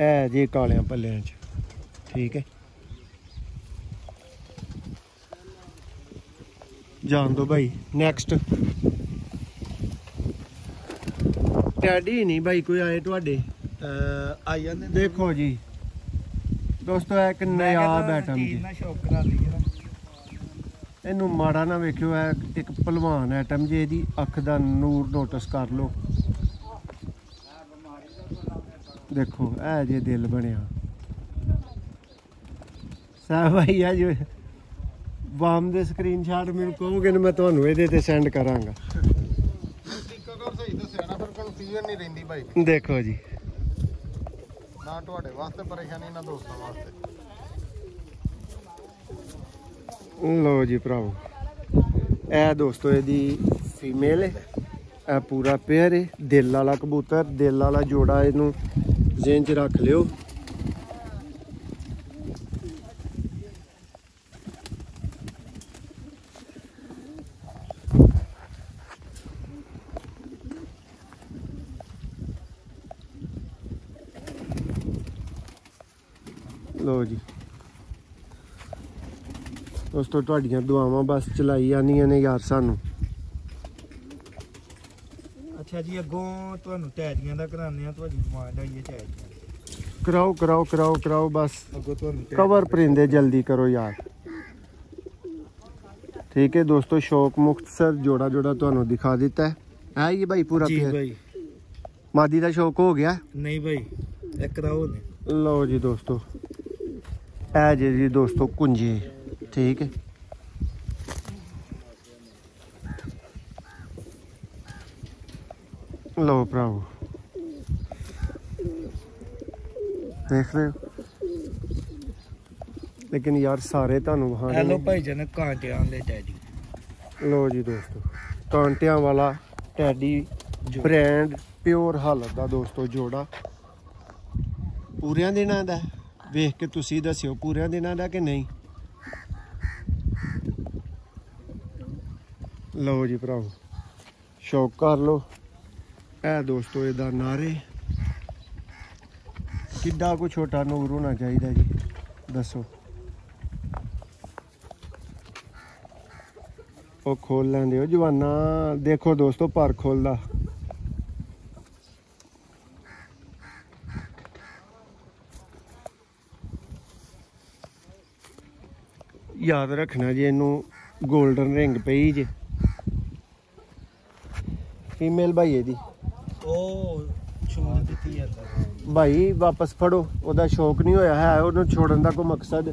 ਇਹ ਜੇ ਕਾਲਿਆਂ ਪੱਲਿਆਂ 'ਚ, ਠੀਕ ਹੈ। ਜਾਣ ਦੋ ਭਾਈ ਨੈਕਸਟ ਟੈਡੀ ਨਹੀਂ ਭਾਈ ਕੋਈ ਆਏ ਤੁਹਾਡੇ। ਆ ਜਾਂਦੇ। ਦੇਖੋ ਜੀ। ਦੋਸਤੋ ਇਹ ਕਹਿੰਦਾ ਆਈਟਮ ਚੀਜ਼ ਜੀ। ਇਹਨੂੰ ਮਾੜਾ ਨਾ ਵੇਖਿਓ ਇਹ ਇੱਕ ਭਲਵਾਨ ਆਈਟਮ ਜੀ ਇਹਦੀ ਅੱਖ ਦਾ ਨੂਰ ਨੋਟਿਸ ਕਰ ਲਓ। ਦੇਖੋ ਇਹ ਜੇ ਦਿਲ ਬਣਿਆ। ਸਾਹਿਬ ਭਾਈ ਆ ਜੋ। ਵਾਮ ਦੇ ਸਕਰੀਨਸ਼ਾਟ ਮੈਨੂੰ ਕਹੋਗੇ ਨਾ ਮੈਂ ਤੁਹਾਨੂੰ ਇਹਦੇ ਤੇ ਸੈਂਡ ਕਰਾਂਗਾ। ਦੇਖੋ ਜੀ। ਨਾ ਤੁਹਾਡੇ ਵਾਸਤੇ ਪਰੇਸ਼ਾਨੀ ਨਾ ਦੋਸਤਾਂ ਵਾਸਤੇ। ਲੋ ਜੀ ਭਰਾਵੋ ਇਹ ਦੋਸਤੋ ਇਹਦੀ ਫੀਮੇਲ ਹੈ। ਇਹ ਪੂਰਾ ਪੇਅਰ ਹੈ। ਦਿਲ ਵਾਲਾ ਕਬੂਤਰ ਦਿਲ ਵਾਲਾ ਜੋੜਾ ਇਹਨੂੰ ਜ਼ੇਨ 'ਚ ਰੱਖ ਲਿਓ ਲੋ ਜੀ ਦੋਸਤੋ ਤੁਹਾਡੀਆਂ ਦੁਆਵਾਂ ਬਸ ਚਲਾਈ ਜਾਂਦੀਆਂ ਨੇ ਯਾਰ ਸਾਨੂੰ। ਅੱਛਾ ਜੀ ਅੱਗੋਂ ਤੁਹਾਨੂੰ ਟੈਜੀਆਂ ਦਾ ਕਰਾਉਂਦੇ ਆ ਤੁਹਾਡੀ ਡਿਮਾਂਡ ਆਈ ਹੈ ਟੈਜੀਆਂ ਕਰਾਓ ਕਰਾਓ ਕਰਾਓ ਕਰਾਓ ਬਸ। ਅੱਗੋਂ ਤੁਹਾਨੂੰ ਕਵਰ ਪਰਿੰਦੇ ਜਲਦੀ ਕਰੋ ਯਾਰ। ਠੀਕ ਹੈ ਦੋਸਤੋ ਸ਼ੌਕ ਮੁਖਤਸਰ ਜੋੜਾ ਜੋੜਾ ਤੁਹਾਨੂੰ ਦਿਖਾ ਦਿੱਤਾ ਹੈ। ਹੈ ਇਹ ਭਾਈ ਪੂਰਾ ਪੇਅਰ ਭਾਈ ਮਾਦੀ ਦਾ ਸ਼ੌਕ ਹੋ ਗਿਆ? ਨਹੀਂ ਭਾਈ ਇਹ ਕਰਾਓ ਨੇ। ਲਓ ਜੀ ਦੋਸਤੋ। ਜੇ ਜੀ ਦੋਸਤੋ ਕੁੰਜੇ। ਠੀਕ ਹੈ। ਲਓ ਭਰਾਵੋ। ਦੇਖ ਰਹੇ ਹੋ? ਲੇਕਿਨ ਯਾਰ ਸਾਰੇ ਤੁਹਾਨੂੰ ਵਹਾਣੇ ਹੈਲੋ। ਭਾਈ ਜਨ ਕਾਂਟਿਆਂ ਦੇ ਟੈਜੀ ਲਓ ਜੀ ਦੋਸਤੋ ਕਾਂਟਿਆਂ ਵਾਲਾ ਟੈਡੀ ਬ੍ਰਾਂਡ ਪਿਓਰ ਹਾਲਤ ਦਾ ਦੋਸਤੋ ਜੋੜਾ। ਪੂਰਿਆਂ ਦਿਨਾਂ ਦਾ? ਵੇਖ ਕੇ ਤੁਸੀਂ ਦੱਸਿਓ ਪੂਰਿਆਂ ਦਿਨਾਂ ਦਾ ਕਿ ਨਹੀਂ? ਲਓ ਜੀ ਭਰਾਓ, ਸ਼ੌਕ ਕਰ ਲਓ। ਇਹ ਦੋਸਤੋ, ਇਹਦਾ ਨਾਰੇ। ਕਿੱਡਾ ਕੋ ਛੋਟਾ ਨੂਰ ਹੋਣਾ ਚਾਹੀਦਾ ਜੀ, ਦੱਸੋ। ਉਹ ਖੋਲ ਲੈਂਦੇ ਹੋ ਜਵਾਨਾ, ਦੇਖੋ ਦੋਸਤੋ ਪਰ ਖੋਲਦਾ। ਯਾਦ ਰੱਖਣਾ ਜੀ, ਇਹਨੂੰ 골ਡਨ ਰਿੰਗ ਪਈ ਜੇ। ਫੀਮੇਲ ਭਾਈ ਇਹਦੀ। ਉਹ ਛੋੜ ਦਿੱਤੀ ਜਾਂਦਾ ਭਾਈ ਵਾਪਸ ਫੜੋ। ਉਹਦਾ ਸ਼ੌਕ ਨਹੀਂ ਹੋਇਆ ਹੈ ਉਹਨੂੰ ਛੋੜਨ ਦਾ ਕੋਈ ਮਕਸਦ।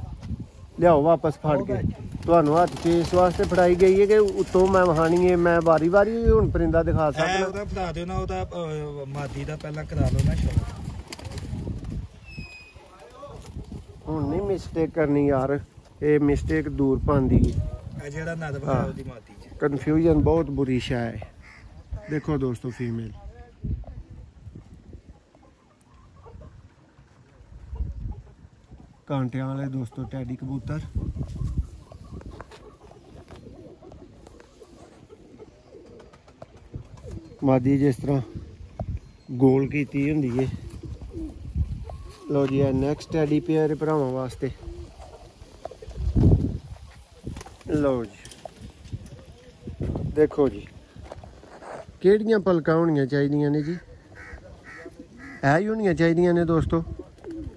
ਲਿਆਓ ਵਾਪਸ ਫੜ ਕੇ। ਤੁਹਾਨੂੰ ਹੱਥ 'ਚ ਇਸ ਵਾਸਤੇ ਫੜਾਈ ਗਈ ਹੈ ਕਿ ਉਤੋਂ ਮੈਂ ਵਹਾਣੀ ਹੈ ਮੈਂ ਵਾਰੀ ਵਾਰੀ ਹੁਣ ਪਰਿੰਦਾ ਦਿਖਾ ਸਕਦਾ। ਉਹਦਾ ਫੜਾ ਦਿਓ ਨਾ ਉਹਦਾ ਮਾਦੀ ਦਾ ਪਹਿਲਾਂ ਕਰਾ ਲਓ ਨਾ ਸ਼ੌਕ। ਹੁਣ ਨਹੀਂ ਮਿਸਟੇਕ ਕਰਨੀ ਯਾਰ। ਇਹ ਮਿਸਟੇਕ ਦੂਰ ਪਾਉਂਦੀ ਹੈ। ਇਹ ਜਿਹੜਾ ਨਦ ਹਾਂ। ਉਹਦੀ ਮਾਦੀ ਚ। ਕਨਫਿਊਜ਼ਨ ਬਹੁਤ ਬੁਰੀ ਸ਼ੈ ਹੈ। ਦੇਖੋ ਦੋਸਤੋ ਫੀਮੇਲ ਕਾਂਟਿਆਂ ਵਾਲੇ ਦੋਸਤੋ, ਟੈਡੀ ਕਬੂਤਰ। ਮਾਦੀ ਜਿਸ ਤਰ੍ਹਾਂ ਗੋਲ ਕੀਤੀ ਹੁੰਦੀ ਏ। ਲੋ ਜੀ, ਇਹ ਨੈਕਸਟ ਟੈਡੀ ਪੇਅਰ ਭਰਾਵਾਂ ਵਾਸਤੇ। ਲੋ ਜੀ। ਦੇਖੋ ਜੀ। ਕਿਹੜੀਆਂ ਪਲਕਾਂ ਹੋਣੀਆਂ ਚਾਹੀਦੀਆਂ ਨੇ ਜੀ? ਇਹ ਹੀ ਹੋਣੀਆਂ ਚਾਹੀਦੀਆਂ ਨੇ ਦੋਸਤੋ।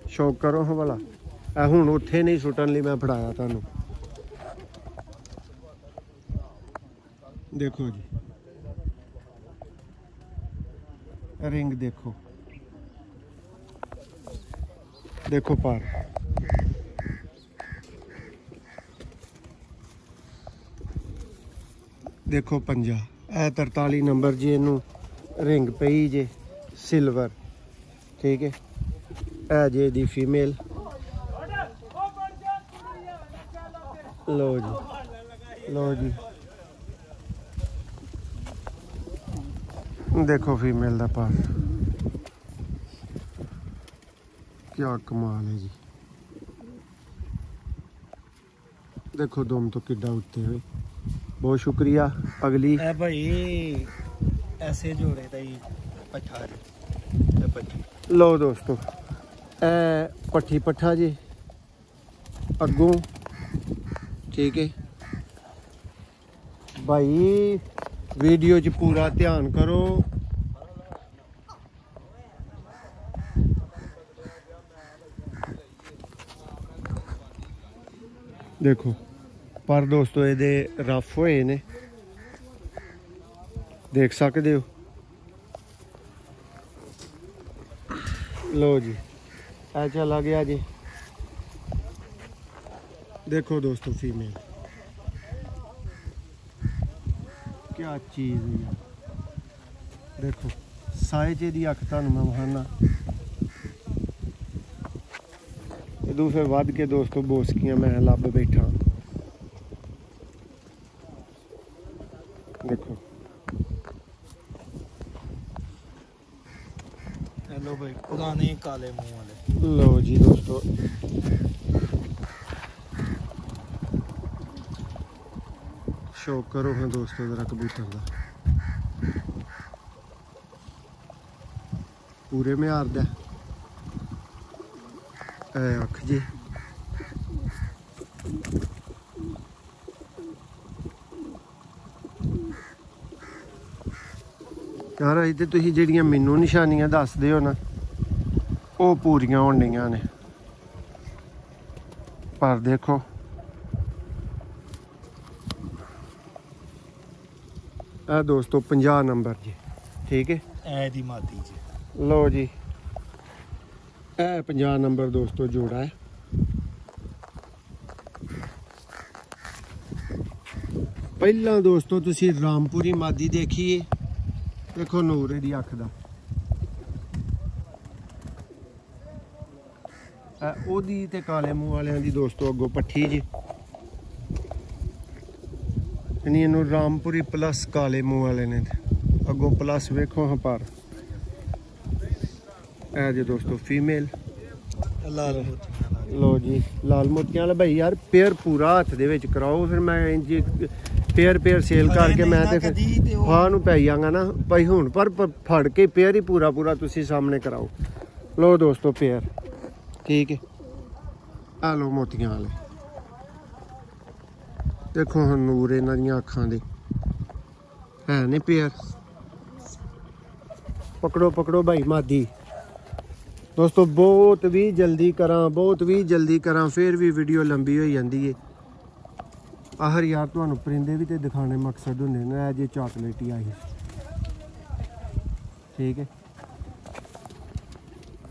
ਸ਼ੌਕ ਕਰੋ ਹਵਾਲਾ ਇਹ ਹੁਣ ਉੱਥੇ ਨਹੀਂ ਸੁੱਟਣ ਲਈ ਮੈਂ ਫੜਾਇਆ ਤੁਹਾਨੂੰ। ਦੇਖੋ ਜੀ। ਰਿੰਗ ਦੇਖੋ। ਦੇਖੋ ਪਰ। ਦੇਖੋ ਪੰਜਾ। ਇਹ 43 ਨੰਬਰ ਜੀ, ਇਹਨੂੰ ਰਿੰਗ ਪਈ ਜੇ ਸਿਲਵਰ ਠੀਕ ਹੈ? ਇਹ ਜੇ ਦੀ ਫੀਮੇਲ ਲੋ ਜੀ। ਲੋ ਜੀ। ਦੇਖੋ ਫੀਮੇਲ ਦਾ ਪਾਸ ਕੀ ਕਮਾਲ ਹੈ ਜੀ। ਦੇਖੋ ਦਮ ਤੋਂ ਕਿੱਡਾ ਉੱਤੇ ਹੋਏ। ਬਹੁਤ ਸ਼ੁਕਰੀਆ ਅਗਲੀ ਇਹ ਭਾਈ ਐਸੇ ਜੋੜੇ ਦਾ ਹੀ ਪੱਠਾ ਜੀ ਇਹ ਪੱਠੀ ਲੋ ਦੋਸਤੋ ਇਹ ਪੱਠੀ ਪੱਠਾ ਜੀ ਅੱਗੋਂ ਠੀਕ ਹੈ ਭਾਈ ਵੀਡੀਓ 'ਚ ਪੂਰਾ ਧਿਆਨ ਕਰੋ ਦੇਖੋ ਪਰ ਦੋਸਤੋ, ਇਹਦੇ ਰਫ ਹੋਏ ਨੇ। ਦੇਖ ਸਕਦੇ ਹੋ? ਲੋ ਜੀ, ਇਹ ਚਲਾ ਗਿਆ ਜੀ। ਦੇਖੋ ਦੋਸਤੋ ਫੀਮੇਲ ਕੀ ਚੀਜ਼ ਹੈ ਯਾਰ। ਦੇਖੋ ਸਾਈਜ਼ ਦੀ ਅੱਖ ਤੁਹਾਨੂੰ ਮੈਂ ਵਹਾਨਾ ਇਹਦੂ ਫਿਰ ਵੱਧ ਕੇ ਦੋਸਤੋ, ਬੋਸਕੀਆਂ ਮੈਂ ਲੱਭ ਬੈਠਾ ਦੇਖੋ ਇਹ ਲੋ ਭਾਈ ਪੁਰਾਣੇ ਕਾਲੇ ਮੂੰਹ ਵਾਲੇ। ਲੋ ਜੀ ਦੋਸਤੋ। ਸ਼ੌਕ ਕਰੋ ਹਾਂ ਦੋਸਤੋ ਜਰਾ ਕਬੂਤਰ ਦਾ। ਪੂਰੇ ਮਿਆਰ ਦਾ। ਐ ਅੱਖ ਜੀ। ਯਾਰ, ਇਹ ਤੇ ਤੁਸੀਂ ਜਿਹੜੀਆਂ ਮੈਨੂੰ ਨਿਸ਼ਾਨੀਆਂ ਦੱਸਦੇ ਹੋ ਨਾ ਉਹ ਪੂਰੀਆਂ ਹੋਣੀਆਂ ਨੇ। ਪਰ ਦੇਖੋ। ਇਹ ਦੋਸਤੋ 50 ਨੰਬਰ ਜੀ। ਠੀਕ ਹੈ ਐ ਦੀ ਮਾਦੀ ਚ ਲਓ ਜੀ। ਇਹ 50 ਨੰਬਰ ਦੋਸਤੋ ਜੋੜਾ ਹੈ। ਪਹਿਲਾਂ ਦੋਸਤੋ ਤੁਸੀਂ ਰਾਮਪੁਰੀ ਮਾਦੀ ਦੇਖੀਏ। ਦੇਖੋ ਨੂਰ ਇਹਦੀ ਅੱਖ ਦਾ। ਉਹਦੀ ਤੇ ਕਾਲੇ ਮੂੰਹ ਵਾਲਿਆਂ ਦੀ ਦੋਸਤੋ ਅੱਗੋਂ ਪੱਠੀ ਜੀ। ਯਾਨੀ ਇਹਨੂੰ ਰਾਮਪੁਰੀ ਪਲੱਸ ਕਾਲੇ ਮੂੰਹ ਵਾਲੇ ਨੇ ਅੱਗੋਂ ਪਲੱਸ ਵੇਖੋ ਹਾਂ ਪਰ। ਇਹ ਜੀ ਦੋਸਤੋ ਫੀਮੇਲ ਲਾਲ ਲੋ ਜੀ ਲਾਲ ਮੋਤੀਆਂ ਵਾਲਾ ਭਾਈ ਯਾਰ ਪੇਅਰ ਪੂਰਾ ਹੱਥ ਦੇ ਵਿੱਚ ਕਰਾਓ ਫਿਰ ਮੈਂ ਇੰਜ ਪੇਅਰ ਪੇਅਰ ਸੇਲ ਕਰਕੇ ਮੈਂ ਤੇ ਫਿਰ ਫਾਹ ਨੂੰ ਪੈ ਜਾਗਾ ਨਾ। ਭਾਈ ਹੁਣ ਪਰ ਫੜ ਕੇ ਪੇਅਰ ਹੀ ਪੂਰਾ ਪੂਰਾ ਤੁਸੀਂ ਸਾਹਮਣੇ ਕਰਾਓ। ਲੋ ਦੋਸਤੋ ਪੇਅਰ ਠੀਕ ਹੈ। ਆ ਲੋ ਮੋਤੀਆਂ ਵਾਲੇ। ਦੇਖੋ ਹੁਣ ਨੂਰ ਇਹਨਾਂ ਦੀਆਂ ਅੱਖਾਂ ਦੇ। ਹੈ ਨੇ ਪੇਅਰ ਪਕੜੋ ਪਕੜੋ ਭਾਈ ਮਾਦੀ। ਦੋਸਤੋ, ਬਹੁਤ ਵੀ ਜਲਦੀ ਕਰਾਂ, ਬਹੁਤ ਵੀ ਜਲਦੀ ਕਰਾਂ, ਫਿਰ ਵੀ ਵੀਡੀਓ ਲੰਬੀ ਹੋਈ ਜਾਂਦੀ ਏ। ਆਹਰ ਯਾਰ, ਤੁਹਾਨੂੰ ਪਰਿੰਦੇ ਵੀ ਤੇ ਦਿਖਾਣੇ ਮਕਸਦ ਹੁੰਦੇ ਨੇ, ਇਹ ਜੇ ਚਾਕਲੇਟ ਹੀ ਆਹੀ। ਠੀਕ ਹੈ।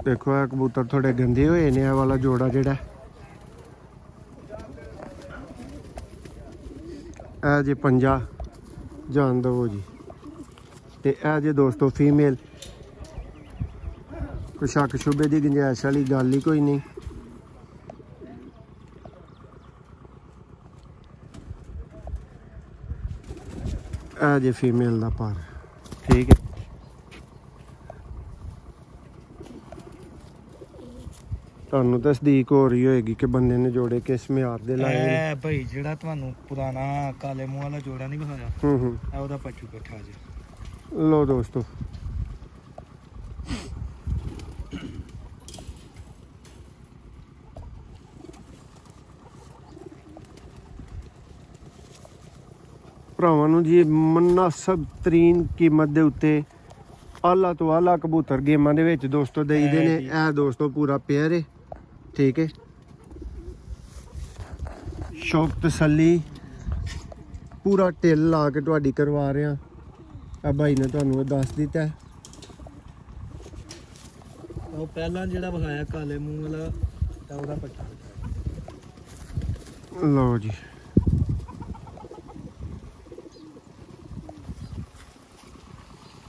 ਦੇਖੋ ਇਹ ਕਬੂਤਰ ਥੋੜੇ ਗੰਦੇ ਹੋਏ ਨੇ ਇਹ ਵਾਲਾ ਜੋੜਾ ਜਿਹੜਾ। ਇਹ ਜੇ ਪੰਜਾ, ਜਾਣ ਦਵੋ ਜੀ। ਤੇ ਇਹ ਜੇ ਦੋਸਤੋ ਫੀਮੇਲ, ਕੋਈ ਸ਼ੱਕ ਸ਼ੁਬੇ ਦੀ ਗੁੰਜਾਇਸ਼ ਵਾਲੀ ਗੱਲ ਹੀ ਕੋਈ ਨਹੀਂ। ਇਹ ਜੇ ਫੀਮੇਲ ਦਾ ਪਰ ਠੀਕ ਹੈ। ਤੁਹਾਨੂੰ ਤਸਦੀਕ ਹੋ ਰਹੀ ਹੋਏਗੀ ਕਿ ਬੰਦੇ ਨੇ ਜੋੜੇ ਕਿਸ ਮਿਆਰ ਦੇ ਲਾਏ ਨੇ। ਇਹ ਭਾਈ ਜਿਹੜਾ ਤੁਹਾਨੂੰ ਪੁਰਾਣਾ ਕਾਲੇ ਮੂੰਹ ਵਾਲਾ ਜੋੜਾ ਨਹੀਂ ਵਿਖਾਇਆ ਹੂੰ ਹੂੰ। ਇਹ ਉਹਦਾ ਪੱਛੂ ਇਕੱਠਾ ਜੀ। ਲੋ ਦੋਸਤੋ। ਭਰਾਵਾਂ ਨੂੰ ਜੀ ਮਨਸਬ ਤਰੀਨ ਕੀਮਤ ਦੇ ਉੱਤੇ ਆਲਾ ਤੋਂ ਆਲਾ ਕਬੂਤਰ ਗੇਮਾਂ ਦੇ ਵਿੱਚ ਦੋਸਤੋ ਦੇਈਦੇ ਨੇ। ਇਹ ਦੋਸਤੋ ਪੂਰਾ ਪੇਅਰ ਹੈ ਠੀਕ ਹੈ। ਸ਼ੌਕ ਤਸੱਲੀ। ਪੂਰਾ ਢਿੱਲ ਲਾ ਕੇ ਤੁਹਾਡੀ ਕਰਵਾ ਰਿਹਾ। ਆ ਭਾਈ ਨੇ ਤੁਹਾਨੂੰ ਇਹ ਦੱਸ ਦਿੱਤਾ। ਹੈ। ਉਹ ਪਹਿਲਾਂ ਜਿਹੜਾ ਵਿਖਾਇਆ ਕਾਲੇ ਮੂੰਹ ਵਾਲਾ ਇਹ ਉਹਦਾ ਪੱਛੂ ਲਓ ਜੀ।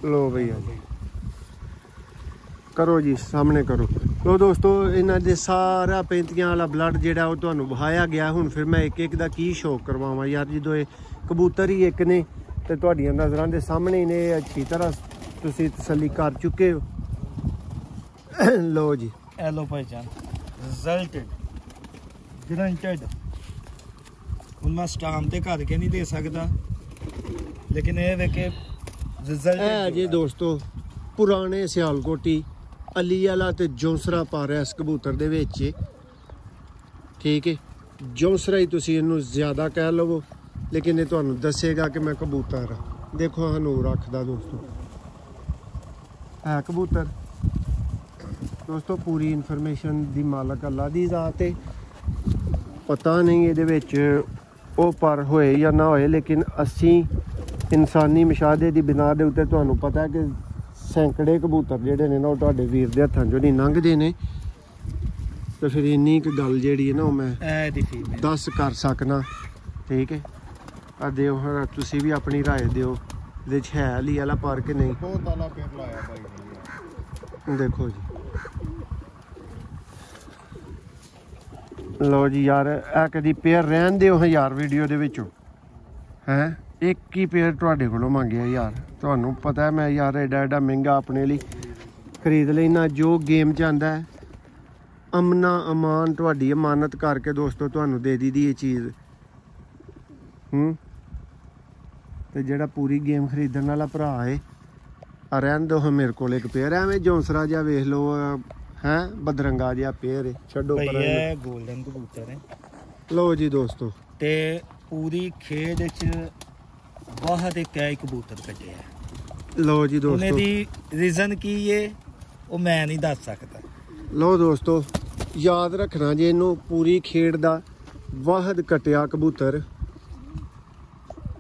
ਲੋ ਭਈਆ ਜੀ। ਕਰੋ ਜੀ ਸਾਹਮਣੇ ਕਰੋ। ਲੋ ਦੋਸਤੋ ਇਹਨਾਂ ਦੇ ਸਾਰਾ ਪੈਂਤੀਆਂ ਵਾਲਾ ਬਲੱਡ ਜਿਹੜਾ ਉਹ ਤੁਹਾਨੂੰ ਵਹਾਇਆ ਗਿਆ। ਹੁਣ ਫਿਰ ਮੈਂ ਇੱਕ ਇੱਕ ਦਾ ਕੀ ਸ਼ੌਕ ਕਰਵਾਵਾਂ ਯਾਰ ਜਦੋਂ ਇਹ ਕਬੂਤਰ ਹੀ ਇੱਕ ਨੇ ਤੇ ਤੁਹਾਡੀਆਂ ਨਜ਼ਰਾਂ ਦੇ ਸਾਹਮਣੇ ਹੀ ਨੇ ਅੱਛੀ ਤਰ੍ਹਾਂ ਤੁਸੀਂ ਤਸੱਲੀ ਕਰ ਚੁੱਕੇ ਹੋ। ਲੋ ਜੀ। ਇਹ ਲੋ ਭਾਈ ਜਾਨ ਰਿਜ਼ਲਟਡ ਗਰੰਟਡ ਹੁਣ ਮੈਂ ਸਟਾਮ ਤੇ ਘਰ ਕੇ ਨਹੀਂ ਦੇ ਸਕਦਾ ਲੇਕਿਨ ਇਹ ਵੇ ਕਿ ਇਹ ਰਿਜ਼ਲਟ ਜੀ ਦੋਸਤੋ ਪੁਰਾਣੇ ਸਿਆਲਕੋਟੀ ਅਲੀ ਵਾਲਾ ਤੇ ਜੌਂਸਰਾ ਪਾ ਰਿਹਾ ਇਸ ਕਬੂਤਰ ਦੇ ਵਿੱਚ ਠੀਕ ਹੈ। ਜੌਂਸਰਾ ਹੀ ਤੁਸੀਂ ਇਹਨੂੰ ਜ਼ਿਆਦਾ ਕਹਿ ਲਵੋ, ਲੇਕਿਨ ਇਹ ਤੁਹਾਨੂੰ ਦੱਸੇਗਾ ਕਿ ਮੈਂ ਕਬੂਤਰ ਹਾਂ। ਦੇਖੋ ਹਨੂਰ ਰੱਖਦਾ ਦੋਸਤੋ। ਹੈ ਕਬੂਤਰ। ਦੋਸਤੋ, ਪੂਰੀ ਇਨਫੋਰਮੇਸ਼ਨ ਦੀ ਮਾਲਕ ਅੱਲਾ ਦੀ ਜ਼ਾਤ ਹੈ। ਪਤਾ ਨਹੀਂ ਇਹਦੇ ਵਿੱਚ ਉਹ ਪਰ ਹੋਏ ਜਾਂ ਨਾ ਹੋਏ, ਲੇਕਿਨ ਅਸੀਂ ਇਨਸਾਨੀ ਮਸ਼ਾਹਦੇ ਦੀ ਬਿਨਾ ਦੇ ਉੱਤੇ ਤੁਹਾਨੂੰ ਪਤਾ ਹੈ ਕਿ ਸੈਂਕੜੇ ਕਬੂਤਰ ਜਿਹੜੇ ਨੇ ਨਾ ਉਹ ਤੁਹਾਡੇ ਵੀਰ ਦੇ ਹੱਥਾਂ ਚੋਂ ਨਹੀਂ ਲੰਘਦੇ ਨੇ ਤੇ ਫਿਰ ਇੰਨੀ ਕੁ ਗੱਲ ਜਿਹੜੀ ਹੈ ਨਾ ਉਹ ਮੈਂ ਇਹ ਦੀ ਫੀਮੇਲ ਦੱਸ ਕਰ ਸਕਣਾ ਠੀਕ ਹੈ ਆ ਦਿਓ ਹੁਣ ਤੁਸੀਂ ਵੀ ਆਪਣੀ رائے ਦਿਓ ਇਹਦੇ ਚ ਹੈ ਲਈ ਵਾਲਾ ਪਰ ਕਿ ਨਹੀਂ ਬਹੁਤ ਤਾਲਾ ਪੇਰ ਲਾਇਆ ਭਾਈ ਨੇ ਜੀ। ਦੇਖੋ ਜੀ ਲੋ ਜੀ ਯਾਰ ਇਹ ਕਦੀ ਪੇਅਰ ਰਹਿਣ ਦਿਓ ਹਜ਼ਾਰ ਵੀਡੀਓ ਦੇ ਵਿੱਚੋਂ ਹੈ ਇੱਕ ਹੀ ਪੇਅਰ ਤੁਹਾਡੇ ਕੋਲੋਂ ਮੰਗਿਆ ਯਾਰ। ਤੁਹਾਨੂੰ ਪਤਾ ਮੈਂ ਯਾਰ ਐਡਾ ਐਡਾ ਮਹਿੰਗਾ ਆਪਣੇ ਲਈ ਖਰੀਦ ਲੈਣਾ ਜੋ ਗੇਮ ਚ ਆਂਦਾ ਹੈ। ਅਮਨਾ ਅਮਾਨ ਤੁਹਾਡੀ ਅਮਾਨਤ ਕਰਕੇ ਦੋਸਤੋ ਤੁਹਾਨੂੰ ਦੇ ਦੀਦੀ ਇਹ ਚੀਜ਼। ਹੂੰ? ਤੇ ਜਿਹੜਾ ਪੂਰੀ ਗੇਮ ਖਰੀਦਣ ਵਾਲਾ ਭਰਾ ਏ ਆ ਰਹਿਣ ਦੋ ਮੇਰੇ ਕੋਲ ਇੱਕ ਪੇਅਰ ਐਵੇਂ ਜੌਂਸਰਾ ਜਿਹਾ ਵੇਖ ਲਓ ਹੈ ਬਦਰੰਗਾ ਜਿਹਾ ਪੇਅਰ ਏ। ਛੱਡੋ ਪਰਾਂ ਇਹ 골ਡਨ ਕਬੂਤਰ ਹੈ ਲਓ ਜੀ ਦੋਸਤੋ। ਤੇ ਪੂਰੀ ਖੇਡ ਚ ਬਹੁਤ ਇੱਕ ਹੈ ਕਬੂਤਰ ਕੱਢਿਆ ਹੈ। ਲਓ ਜੀ ਉਹਨੇ ਦੋਸਤੋ ਦੀ ਰੀਜ਼ਨ ਕੀ ਏ ਉਹ ਮੈਂ ਨਹੀਂ ਦੱਸ ਸਕਦਾ। ਲਓ ਦੋਸਤੋ ਯਾਦ ਰੱਖਣਾ ਜੇ ਇਹਨੂੰ ਪੂਰੀ ਖੇਡ ਦਾ ਵਾਹਦ ਕਟਿਆ ਕਬੂਤਰ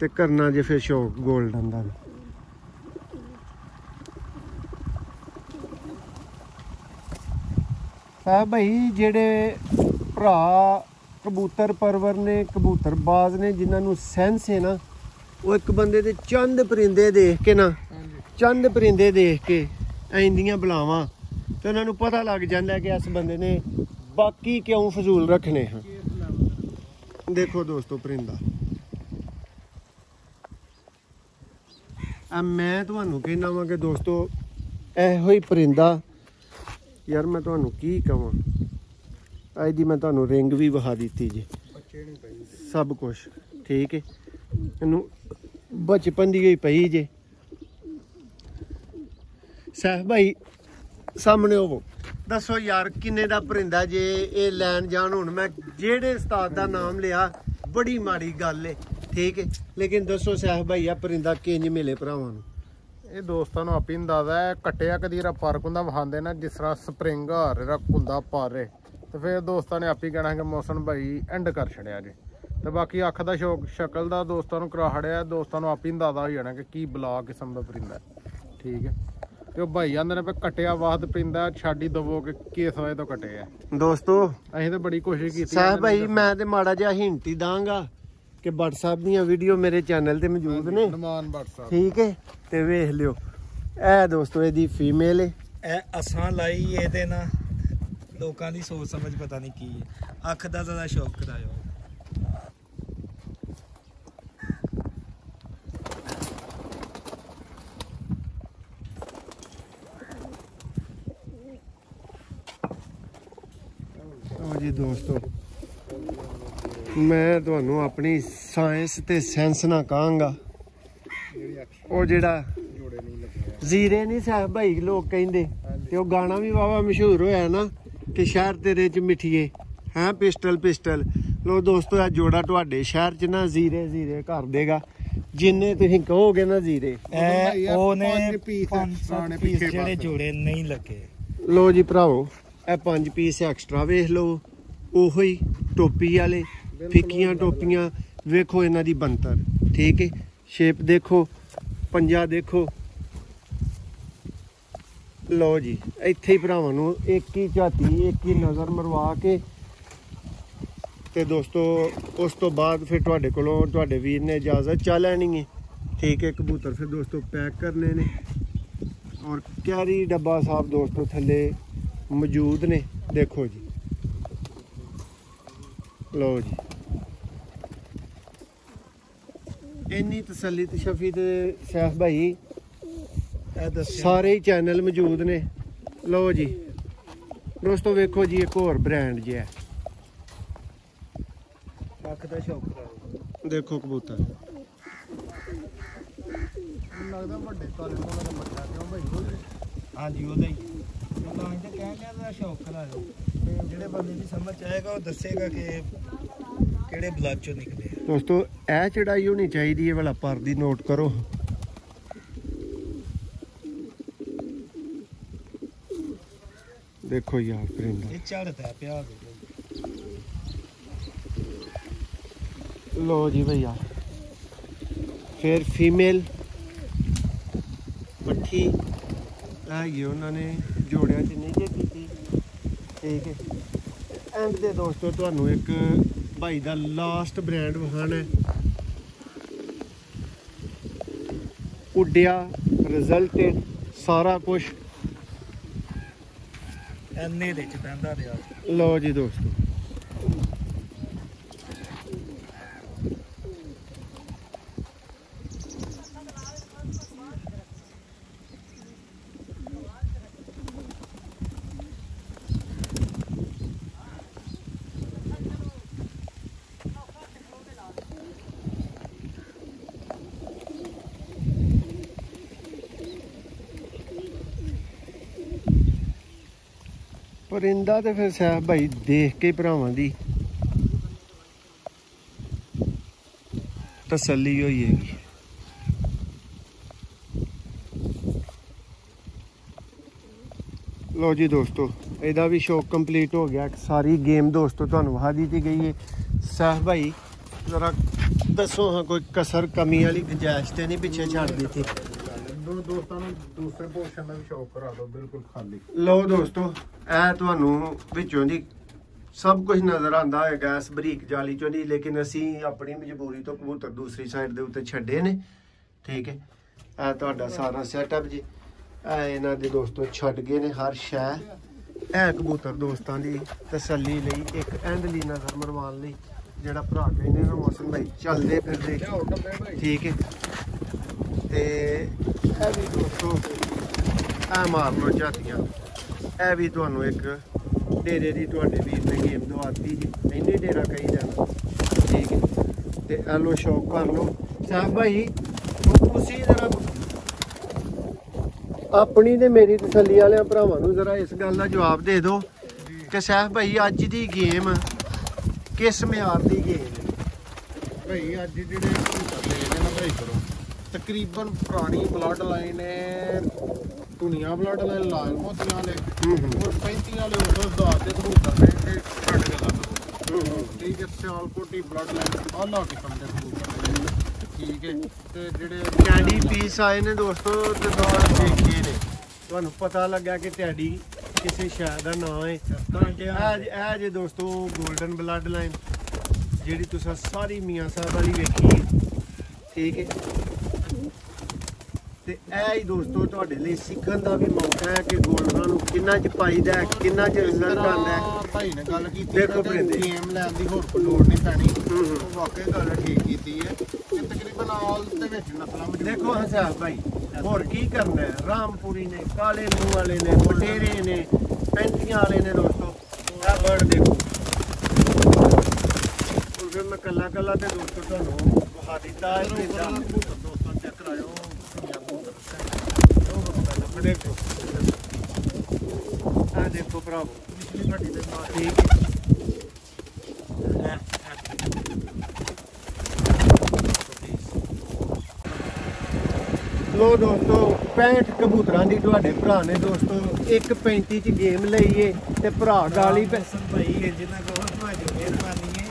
ਤੇ ਕਰਨਾ ਜੇ ਫਿਰ ਸ਼ੌਕ 골ਡਨ ਦਾ ਸਾਹਿਬ ਭਾਈ ਜਿਹੜੇ ਭਰਾ ਕਬੂਤਰ ਪਰਵਰ ਨੇ ਕਬੂਤਰ ਬਾਜ਼ ਨੇ ਜਿਨ੍ਹਾਂ ਨੂੰ ਸੈਂਸ ਹੈ ਨਾ ਉਹ ਇੱਕ ਬੰਦੇ ਦੇ ਚੰਦ ਪਰਿੰਦੇ ਦੇਖ ਕੇ ਨਾ, ਚੰਦ ਪਰਿੰਦੇ ਦੇਖ ਕੇ ਐਂਦੀਆਂ ਬੁਲਾਵਾਂ ਤੇ ਉਹਨਾਂ ਨੂੰ ਪਤਾ ਲੱਗ ਜਾਂਦਾ ਕਿ ਇਸ ਬੰਦੇ ਨੇ ਬਾਕੀ ਕਿਉਂ ਫਜ਼ੂਲ ਰੱਖਣੇ ਹਨ। ਦੇਖੋ ਦੋਸਤੋ ਪਰਿੰਦਾ। ਆ ਮੈਂ ਤੁਹਾਨੂੰ ਕਹਿਣਾ ਵਾਂ ਕਿ ਦੋਸਤੋ, ਇਹੋ ਹੀ ਪਰਿੰਦਾ। ਯਾਰ ਮੈਂ ਤੁਹਾਨੂੰ ਕੀ ਕਹਾਂ ਅੱਜ ਦੀ ਮੈਂ ਤੁਹਾਨੂੰ ਰਿੰਗ ਵੀ ਵਿਖਾ ਦਿੱਤੀ ਜੀ। ਸਭ ਕੁਝ ਠੀਕ ਹੈ ਇਹਨੂੰ ਬਚਪਨ ਦੀ ਹੀ ਪਈ ਜੇ। ਸਾਹਿਬ ਭਾਈ, ਸਾਹਮਣੇ ਹੋਵੋ ਦੱਸੋ ਯਾਰ, ਕਿੰਨੇ ਦਾ ਪਰਿੰਦਾ ਜੇ ਇਹ ਲੈਣ ਜਾਣ ਹੁਣ? ਮੈਂ ਜਿਹੜੇ ਉਸਤਾਦ ਦਾ ਨਾਮ ਲਿਆ, ਬੜੀ ਮਾੜੀ ਗੱਲ ਏ, ਠੀਕ ਹੈ ਲੇਕਿਨ ਦੱਸੋ ਸਾਹਿਬ ਭਾਈ, ਆ ਪਰਿੰਦਾ ਕਿੰਜ ਮਿਲੇ ਭਰਾਵਾਂ ਨੂੰ? ਇਹ ਦੋਸਤਾਂ ਨੂੰ ਆਪੀ ਅੰਦਾਜ਼ਾ ਹੈ ਕੱਟਿਆ ਕਦੀ ਰਾ ਪਾਰਕ ਹੁੰਦਾ ਵਹਾਉਂਦੇ ਨਾ ਜਿਸ ਤਰ੍ਹਾਂ ਸਪਰਿੰਗ ਹਾਰ ਰਾ ਕੁੰਦਾ ਪਾਰੇ। ਤੇ ਫਿਰ ਦੋਸਤਾਂ ਨੇ ਆਪੀ ਕਹਿਣਾ ਕਿ ਮੌਸਮ ਭਾਈ ਐਂਡ ਕਰ ਛੜਿਆ ਜੀ। ਤੇ ਬਾਕੀ ਅੱਖ ਦਾ ਸ਼ੌਕ ਸ਼ਕਲ ਦਾ ਦੋਸਤਾਂ ਨੂੰ ਕਰਾ ਹੜਿਆ ਦੋਸਤਾਂ ਨੂੰ ਆਪ ਹੀ ਅੰਦਾਜ਼ਾ ਹੋ ਜਾਣਾ ਕਿ ਕੀ ਬਲਾ ਕਿਸਮ ਦਾ ਪਰਿੰਦਾ। ਠੀਕ ਹੈ। ਤੇ ਉਹ ਭਾਈ ਜਾਂਦੇ ਨੇ ਵੀ ਕਟਿਆ ਵਾਹਦ ਪਰਿੰਦਾ ਛੱਡ ਹੀ ਦਵੋ ਕਿ ਕਿਸ ਵਜੇ ਤੋਂ ਕਟੇ ਆ ਦੋਸਤੋ ਅਸੀਂ ਤਾਂ ਬੜੀ ਕੋਸ਼ਿਸ਼ ਕੀਤੀ ਸਾਹਿਬ ਭਾਈ ਮੈਂ ਤੇ ਮਾੜਾ ਜਿਹਾ ਹਿੰਟ ਹੀ ਦਾਂਗਾ ਕਿ WhatsApp ਦੀਆਂ ਵੀਡੀਓ ਮੇਰੇ ਚੈਨਲ ਤੇ ਮੌਜੂਦ ਨੇ। ਨਮਾਨ WhatsApp ਠੀਕ ਹੈ ਤੇ ਵੇਖ ਲਿਓ। ਇਹ ਦੋਸਤੋ ਇਹਦੀ ਫੀਮੇਲ ਹੈ। ਇਹ ਅਸਾਂ ਲਾਈ ਇਹਦੇ ਨਾਲ ਲੋਕਾਂ ਦੀ ਸੋਚ ਸਮਝ ਪਤਾ ਨਹੀਂ ਕੀ ਹੈ। ਅੱਖ ਦਾ ਜ਼ਿਆਦਾ ਸ਼ੌਕ ਕਰਾਇਓ। ਜੀ ਦੋਸਤੋ, ਮੈਂ ਤੁਹਾਨੂੰ ਆਪਣੀ ਸਾਇੰਸ ਤੇ ਸੈਂਸ ਨਾਲ ਕਹਾਂਗਾ। ਉਹ ਜਿਹੜਾ ਜ਼ੀਰੇ ਨਹੀਂ ਸਾਹਿਬ ਭਾਈ ਲੋਕ ਕਹਿੰਦੇ, ਤੇ ਉਹ ਗਾਣਾ ਵੀ ਵਾਵਾ ਮਸ਼ਹੂਰ ਹੋਇਆ ਨਾ, ਕਿ ਸ਼ਹਿਰ ਤੇਰੇ ਚ ਮਿੱਠੀਏ, ਹੈਂ, ਪਿਸਟਲ ਪਿਸਟਲ। ਲੋ ਦੋਸਤੋ ਇਹ ਜੋੜਾ ਤੁਹਾਡੇ ਸ਼ਹਿਰ ਚ ਨਾ ਜ਼ੀਰੇ ਜ਼ੀਰੇ ਕਰ ਦੇਗਾ। ਜਿੰਨੇ ਤੁਸੀਂ ਕਹੋਗੇ ਨਾ ਜ਼ੀਰੇ। ਇਹ ਉਹਨੇ ਪੰਜ ਪੁਰਾਣੇ ਪਿੱਛੇ ਜਿਹੜੇ। ਜੋੜੇ ਨਹੀਂ ਲੱਗੇ। ਲੋ ਜੀ ਭਰਾਵੋ ਇਹ ਪੰਜ ਪੀਸ ਐਕਸਟਰਾ ਵੇਖ ਲਓ। ਉਹੋ ਹੀ ਟੋਪੀ ਵਾਲੇ ਫਿੱਕੀਆਂ ਟੋਪੀਆਂ। ਵੇਖੋ ਇਹਨਾਂ ਦੀ ਬੰਤਰ ਠੀਕ ਹੈ ਸ਼ੇਪ ਦੇਖੋ ਪੰਜਾ ਦੇਖੋ। ਲੋ ਜੀ ਇੱਥੇ ਹੀ ਭਰਾਵਾਂ ਨੂੰ ਇੱਕ ਹੀ ਝਾਤੀ ਇੱਕ ਹੀ ਨਜ਼ਰ ਮਰਵਾ ਕੇ ਤੇ ਦੋਸਤੋ ਉਸ ਤੋਂ ਬਾਅਦ ਫਿਰ ਤੁਹਾਡੇ ਕੋਲੋਂ ਤੁਹਾਡੇ ਵੀਰ ਨੇ ਇਜਾਜ਼ਤ ਚਾ ਲੈਣੀ ਹੈ ਠੀਕ ਹੈ ਕਬੂਤਰ ਫਿਰ ਦੋਸਤੋ ਪੈਕ ਕਰਨੇ ਨੇ। ਔਰ ਕੈਰੀ ਡੱਬਾ ਸਾਹਿਬ ਦੋਸਤੋ ਥੱਲੇ ਮੌਜੂਦ ਨੇ। ਦੇਖੋ ਜੀ। ਲਓ ਜੀ। ਇੰਨੀ ਤਸੱਲੀ ਤੇ ਸ਼ਫੀ ਤੇ ਸ਼ੈਫ ਭਾਈ ਸਾਰੇ ਹੀ ਚੈਨਲ ਮੌਜੂਦ ਨੇ। ਲਓ ਜੀ। ਦੋਸਤੋ ਵੇਖੋ ਜੀ ਇੱਕ ਹੋਰ ਬ੍ਰਾਂਡ ਜਿਹਾ। ਦਾ ਸ਼ੌਕ ਦੇਖੋ ਕਬੂਤਰ। ਲੱਗਦਾ ਵੱਡੇ ਕਾਲੇ ਕੋਲ ਦਾ ਬੱਚਾ ਕਿਉਂ ਭਾਈ ਹਾਂਜੀ ਉਹਦਾ ਹੀ। ਤਾਂ ਇਹ ਕਹਿੰਦੇ ਦਾ ਸ਼ੌਕ ਕਰਾਇਓ ਤੇ ਜਿਹੜੇ ਬੰਦੇ ਦੀ ਸਮਝ ਆਏਗਾ ਉਹ ਦੱਸੇਗਾ ਕਿ ਕਿਹੜੇ ਬਲੱਡ ਚੋਂ ਨਿਕਲੇ ਆ। ਦੋਸਤੋ ਇਹ ਚੜਾਈ ਹੋਣੀ ਚਾਹੀਦੀ ਹੈ ਵਾਲਾ ਪਰ ਦੀ ਨੋਟ ਕਰੋ। ਦੇਖੋ ਯਾਰ ਪਰਿੰਦਾ। ਇਹ ਝੜਦਾ ਪਿਆ ਹੋਵੇ ਲੋ ਜੀ ਭਈਆ। ਫਿਰ ਫੀਮੇਲ ਪੱਠੀ ਹੈਗੀ ਉਹਨਾਂ ਨੇ ਜੋੜਿਆਂ ਚ ਨਹੀਂ ਜੇ ਕੀਤੀ। ਠੀਕ ਹੈ। ਐਂਡ ਦੇ ਦੋਸਤੋ ਤੁਹਾਨੂੰ ਇੱਕ ਭਾਈ ਦਾ ਲਾਸਟ ਬ੍ਰਾਂਡ ਵਿਖਾਣਾ ਹੈ। ਉੱਡਿਆ ਰਿਜ਼ਲਟਡ ਸਾਰਾ ਕੁਝ ਐਨੇ ਦੇ ਚ ਪੈਂਦਾ ਰਿਹਾ ਲਓ ਜੀ ਦੋਸਤੋ। ਪਰਿੰਦਾ ਤੇ ਫਿਰ ਸਾਹਿਬ ਭਾਈ ਦੇਖ ਕੇ ਭਰਾਵਾਂ ਦੀ ਤਸੱਲੀ ਹੋਈ ਹੈਗੀ। ਲੋ ਜੀ ਦੋਸਤੋ, ਇਹਦਾ ਵੀ ਸ਼ੌਕ ਕੰਪਲੀਟ ਹੋ ਗਿਆ। ਸਾਰੀ ਗੇਮ ਦੋਸਤੋ ਤੁਹਾਨੂੰ ਵਹਾ ਦਿੱਤੀ ਗਈ ਹੈ। ਸਾਹਿਬ ਭਾਈ, ਜ਼ਰਾ ਦੱਸੋ ਹਾਂ, ਕੋਈ ਕਸਰ ਕਮੀ ਵਾਲੀ ਗੁੰਜਾਇਸ਼ ਤੇ ਨਹੀਂ ਪਿੱਛੇ ਛੱਡ ਦਿੱਤੀ। ਦੋ ਦੋਸਤਾਂ ਨੂੰ ਦੂਸਰੇ ਪੋਰਸ਼ਨ ਦਾ ਵੀ ਸ਼ੌਕ ਕਰਾ ਦਿਓ ਬਿਲਕੁਲ ਖਾਲੀ। ਲਓ ਦੋਸਤੋ ਇਹ ਤੁਹਾਨੂੰ ਵਿੱਚੋਂ ਦੀ ਸਭ ਕੁਝ ਨਜ਼ਰ ਆਂਦਾ ਹੋਏਗਾ ਇਸ ਬਰੀਕ ਜਾਲੀ ਚੋਂ ਦੀ ਲੇਕਿਨ ਅਸੀਂ ਆਪਣੀ ਮਜਬੂਰੀ ਤੋਂ ਕਬੂਤਰ ਦੂਸਰੀ ਸਾਈਡ ਦੇ ਉੱਤੇ ਛੱਡੇ ਨੇ। ਠੀਕ ਹੈ? ਇਹ ਤੁਹਾਡਾ ਸਾਰਾ ਸੈਟਅਪ ਜੀ। ਇਹ ਇਹਨਾਂ ਦੇ ਦੋਸਤੋ ਛੱਡ ਗਏ ਨੇ ਹਰ ਸ਼ੈ ਇਹ ਕਬੂਤਰ ਦੋਸਤਾਂ ਦੀ ਤਸੱਲੀ ਲਈ ਇੱਕ ਐਂਡਲੀ ਨਜ਼ਰ ਮਰਵਾਉਣ ਲਈ ਜਿਹੜਾ ਭਰਾ ਕਹਿੰਦੇ ਨੇ ਮੌਸਮ ਭਾਈ ਚੱਲਦੇ ਫਿਰਦੇ। ਠੀਕ ਹੈ? ਤੇ ਇਹ ਵੀ ਦੋਸਤੋ ਇਹ ਮਾਰ ਲਓ ਝਾਤੀਆਂ। ਇਹ ਵੀ ਤੁਹਾਨੂੰ ਇੱਕ ਡੇਰੇ ਦੀ ਤੁਹਾਡੇ ਵੀਰ ਨੇ ਗੇਮ ਦਵਾਤੀ ਜੀ ਇੰਨੇ ਡੇਰਾ ਕਹੀ ਜਾਣਾ। ਠੀਕ ਹੈ। ਤੇ ਇਹ ਲੋ ਸ਼ੌਕ ਕਰ ਲਓ। ਸਾਹਿਬ ਭਾਈ ਤੁਸੀਂ ਜਰਾ ਆਪਣੀ ਤੇ ਮੇਰੀ ਤਸੱਲੀ ਵਾਲਿਆਂ ਭਰਾਵਾਂ ਨੂੰ ਜਰਾ ਇਸ ਗੱਲ ਦਾ ਜਵਾਬ ਦੇ ਦਿਓ ਕਿ ਸਾਹਿਬ ਭਾਈ, ਅੱਜ ਦੀ ਗੇਮ ਕਿਸ ਮਿਆਰ ਦੀ ਗੇਮ ਹੈ? ਭਾਈ, ਅੱਜ ਜਿਹੜੇ ਕਬੂਤਰ ਨੇ ਨਾ ਭਾਈ, ਕਰੋ। ਤਕਰੀਬਨ ਪੁਰਾਣੀ ਬਲੱਡ ਲਾਈਨ ਹੈ ਦੁਨੀਆ ਬਲੱਡ ਲਾਈਨ ਲਾਲ ਮੋਤੀਆਂ ਵਾਲੇ ਔਰ 35 ਵਾਲੇ ਉਦੋਂ ਦਾ ਦੇ ਕਬੂਤਰ ਨੇ ਤੇ ਛੱਡ ਕੇ ਲਾ ਦਿਓ ਠੀਕ ਹੈ ਸਿਆਲਕੋਟੀ ਬਲੱਡ ਲਾਈਨ ਆਲਾ ਕਿਸਮ ਦੇ ਕਬੂਤਰ ਨੇ। ਠੀਕ ਹੈ ਤੇ ਜਿਹੜੇ ਟੈਡੀ ਪੀਸ ਆਏ ਨੇ ਦੋਸਤੋ ਤੇ ਨਾਲ ਦੇਖੇ ਨੇ। ਤੁਹਾਨੂੰ ਪਤਾ ਲੱਗਾ ਕਿ ਟੈਡੀ ਕਿਸੇ ਸ਼ਹਿਰ ਦਾ ਨਾਮ ਹੈ। ਇਹ ਇਹ ਜੇ ਦੋਸਤੋ 골ਡਨ ਬਲੱਡ ਲਾਈਨ ਜਿਹੜੀ ਤੁਸੀਂ ਸਾਰੀ ਮੀਆਂ ਸਾਹਿਬ ਵਾਲੀ ਵੇਖੀ ਠੀਕ ਹੈ ਤੇ ਇਹ ਹੀ ਦੋਸਤੋ ਤੁਹਾਡੇ ਲਈ ਸਿੱਖਣ ਦਾ ਵੀ ਮੌਕਾ ਹੈ ਕਿ 골ਡਨਾਂ ਨੂੰ ਕਿੰਨਾ ਚ ਪਾਈਦਾ ਕਿੰਨਾ ਚ ਰਿਜ਼ਲਟ ਆਉਂਦਾ ਹੈ। ਭਾਈ ਨੇ ਗੱਲ ਕੀਤੀ ਦੇਖੋ ਭਰਿੰਦੇ। ਗੇਮ ਲੈਣ ਦੀ ਹੋਰ ਕੋਈ ਲੋੜ ਨਹੀਂ ਪੈਣੀ। ਵਾਕਈ ਗੱਲ ਠੀਕ ਕੀਤੀ ਹੈ ਕਿ ਤਕਰੀਬਨ ਆਲ ਦੇ ਵਿੱਚ ਨਸਲਾਂ ਮੌਜੂਦ ਦੇਖੋ ਹਸਾਬ ਭਾਈ ਹੋਰ ਕੀ ਕਰਨਾ ਹੈ? ਰਾਮਪੁਰੀ ਨੇ ਕਾਲੇ ਮੂੰਹ ਵਾਲੇ ਨੇ ਪਟੇਰੇ ਨੇ ਪੈਂਟੀਆਂ ਵਾਲੇ ਨੇ ਦੋਸਤੋ। ਇਹ ਬਰਡ ਦੇਖੋ। ਹੁਣ ਫਿਰ ਮੈਂ ਕੱਲਾ ਕੱਲਾ ਤੇ ਦੋਸਤੋ ਤੁਹਾਨੂੰ ਵਹਾ ਦਿੱਤਾ ਹੈ ਤੇ ਇੱਦਾਂ ਦੋਸਤਾਂ ਚੈੱਕ ਕਰਾਇਓ ਦੇਖੋ। ਆ ਦੇਖੋ ਭਰਾਵੋ। ਪਿਛਲੀ ਘੜੀ ਦੇ ਨਾਲ ਠੀਕ ਹੈ। ਲੋ ਦੋਸਤੋ 65 ਕਬੂਤਰਾਂ ਦੀ ਤੁਹਾਡੇ ਭਰਾ ਨੇ ਦੋਸਤੋ 1.35 ਚ ਗੇਮ ਲਈਏ ਤੇ ਭਰਾ ਗਾਲੀ ਪੈ ਭਾਈ ਜਿੰਨਾ ਕੋਲ ਤੁਹਾਡੀ ਮਿਹਰਬਾਨੀ ਹੈ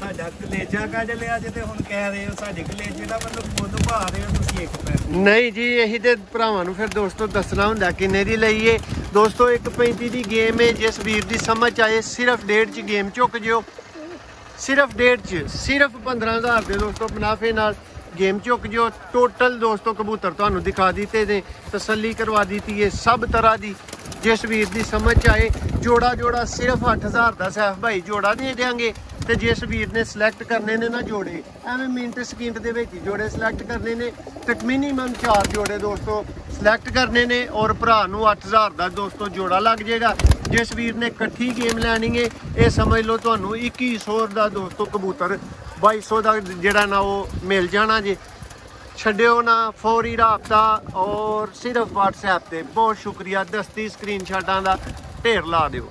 ਸਾਡਾ ਕਲੇਜਾ ਕੱਢ ਲਿਆ ਜੇ ਤੇ ਹੁਣ ਕਹਿ ਰਹੇ ਹੋ ਸਾਡੇ ਕਲੇਜੇ ਦਾ ਮਤਲਬ ਮੁੱਲ ਪਾ ਰਹੇ ਹੋ ਤੁਸੀਂ ਇੱਕ ਪੈਸੇ। ਨਹੀਂ ਜੀ, ਇਹੀ ਤੇ ਭਰਾਵਾਂ ਨੂੰ ਫਿਰ ਦੋਸਤੋ ਦੱਸਣਾ ਹੁੰਦਾ, ਕਿੰਨੇ ਦੀ ਲਈਏ। ਦੋਸਤੋ 1.35 ਦੀ ਗੇਮ ਹੈ, ਜਿਸ ਵੀਰ ਦੀ ਸਮਝ ਆਏ, ਸਿਰਫ ਡੇਢ ਚ ਗੇਮ ਚੁੱਕ ਜਿਓ। ਸਿਰਫ ਡੇਢ ਚ, ਸਿਰਫ 15000 ਦੇ ਦੋਸਤੋ ਮੁਨਾਫੇ ਨਾਲ ਗੇਮ ਚੁੱਕ ਜਿਓ। ਟੋਟਲ ਦੋਸਤੋ ਕਬੂਤਰ ਤੁਹਾਨੂੰ ਦਿਖਾ ਦਿੱਤੇ ਨੇ, ਤਸੱਲੀ ਕਰਵਾ ਦਿੱਤੀ ਹੈ, ਸਭ ਤਰ੍ਹਾਂ ਦੀ। ਜਿਸ ਵੀਰ ਦੀ ਸਮਝ 'ਚ ਆਏ ਜੋੜਾ ਜੋੜਾ ਸਿਰਫ 8000 ਦਾ ਸੈਫ ਭਾਈ ਜੋੜਾ ਦੇ ਦਿਆਂਗੇ। ਤੇ ਜਿਸ ਵੀਰ ਨੇ ਸਿਲੈਕਟ ਕਰਨੇ ਨੇ ਨਾ ਜੋੜੇ, ਐਵੇਂ ਮਿੰਟ ਸਕਿੰਟ ਦੇ ਵਿੱਚ ਜੋੜੇ ਸਿਲੈਕਟ ਕਰਨੇ ਨੇ ਤੇ ਮਿਨੀਮਮ 4 ਜੋੜੇ ਦੋਸਤੋ ਸਿਲੈਕਟ ਕਰਨੇ ਨੇ ਔਰ ਭਰਾ ਨੂੰ 8000 ਦਾ ਦੋਸਤੋ ਜੋੜਾ ਲੱਗ ਜਾਏਗਾ। ਜਿਸ ਵੀਰ ਨੇ ਇਕੱਠੀ ਗੇਮ ਲੈਣੀ ਹੈ ਇਹ ਸਮਝ ਲਓ ਤੁਹਾਨੂੰ 2100 ਦਾ ਦੋਸਤੋ ਕਬੂਤਰ 2200 ਦਾ ਜਿਹੜਾ ਨਾ ਉਹ ਮਿਲ ਜਾਣਾ ਜੇ। ਛੱਡਿਓ ਨਾ ਫੌਰੀ ਰਾਬਤਾ ਔਰ ਸਿਰਫ WhatsApp ਤੇ ਬਹੁਤ ਸ਼ੁਕਰੀਆ, ਦਸਤੀ ਸਕਰੀਨਸ਼ਾਟਾਂ ਦਾ ਢੇਰ ਲਾ ਦਿਓ।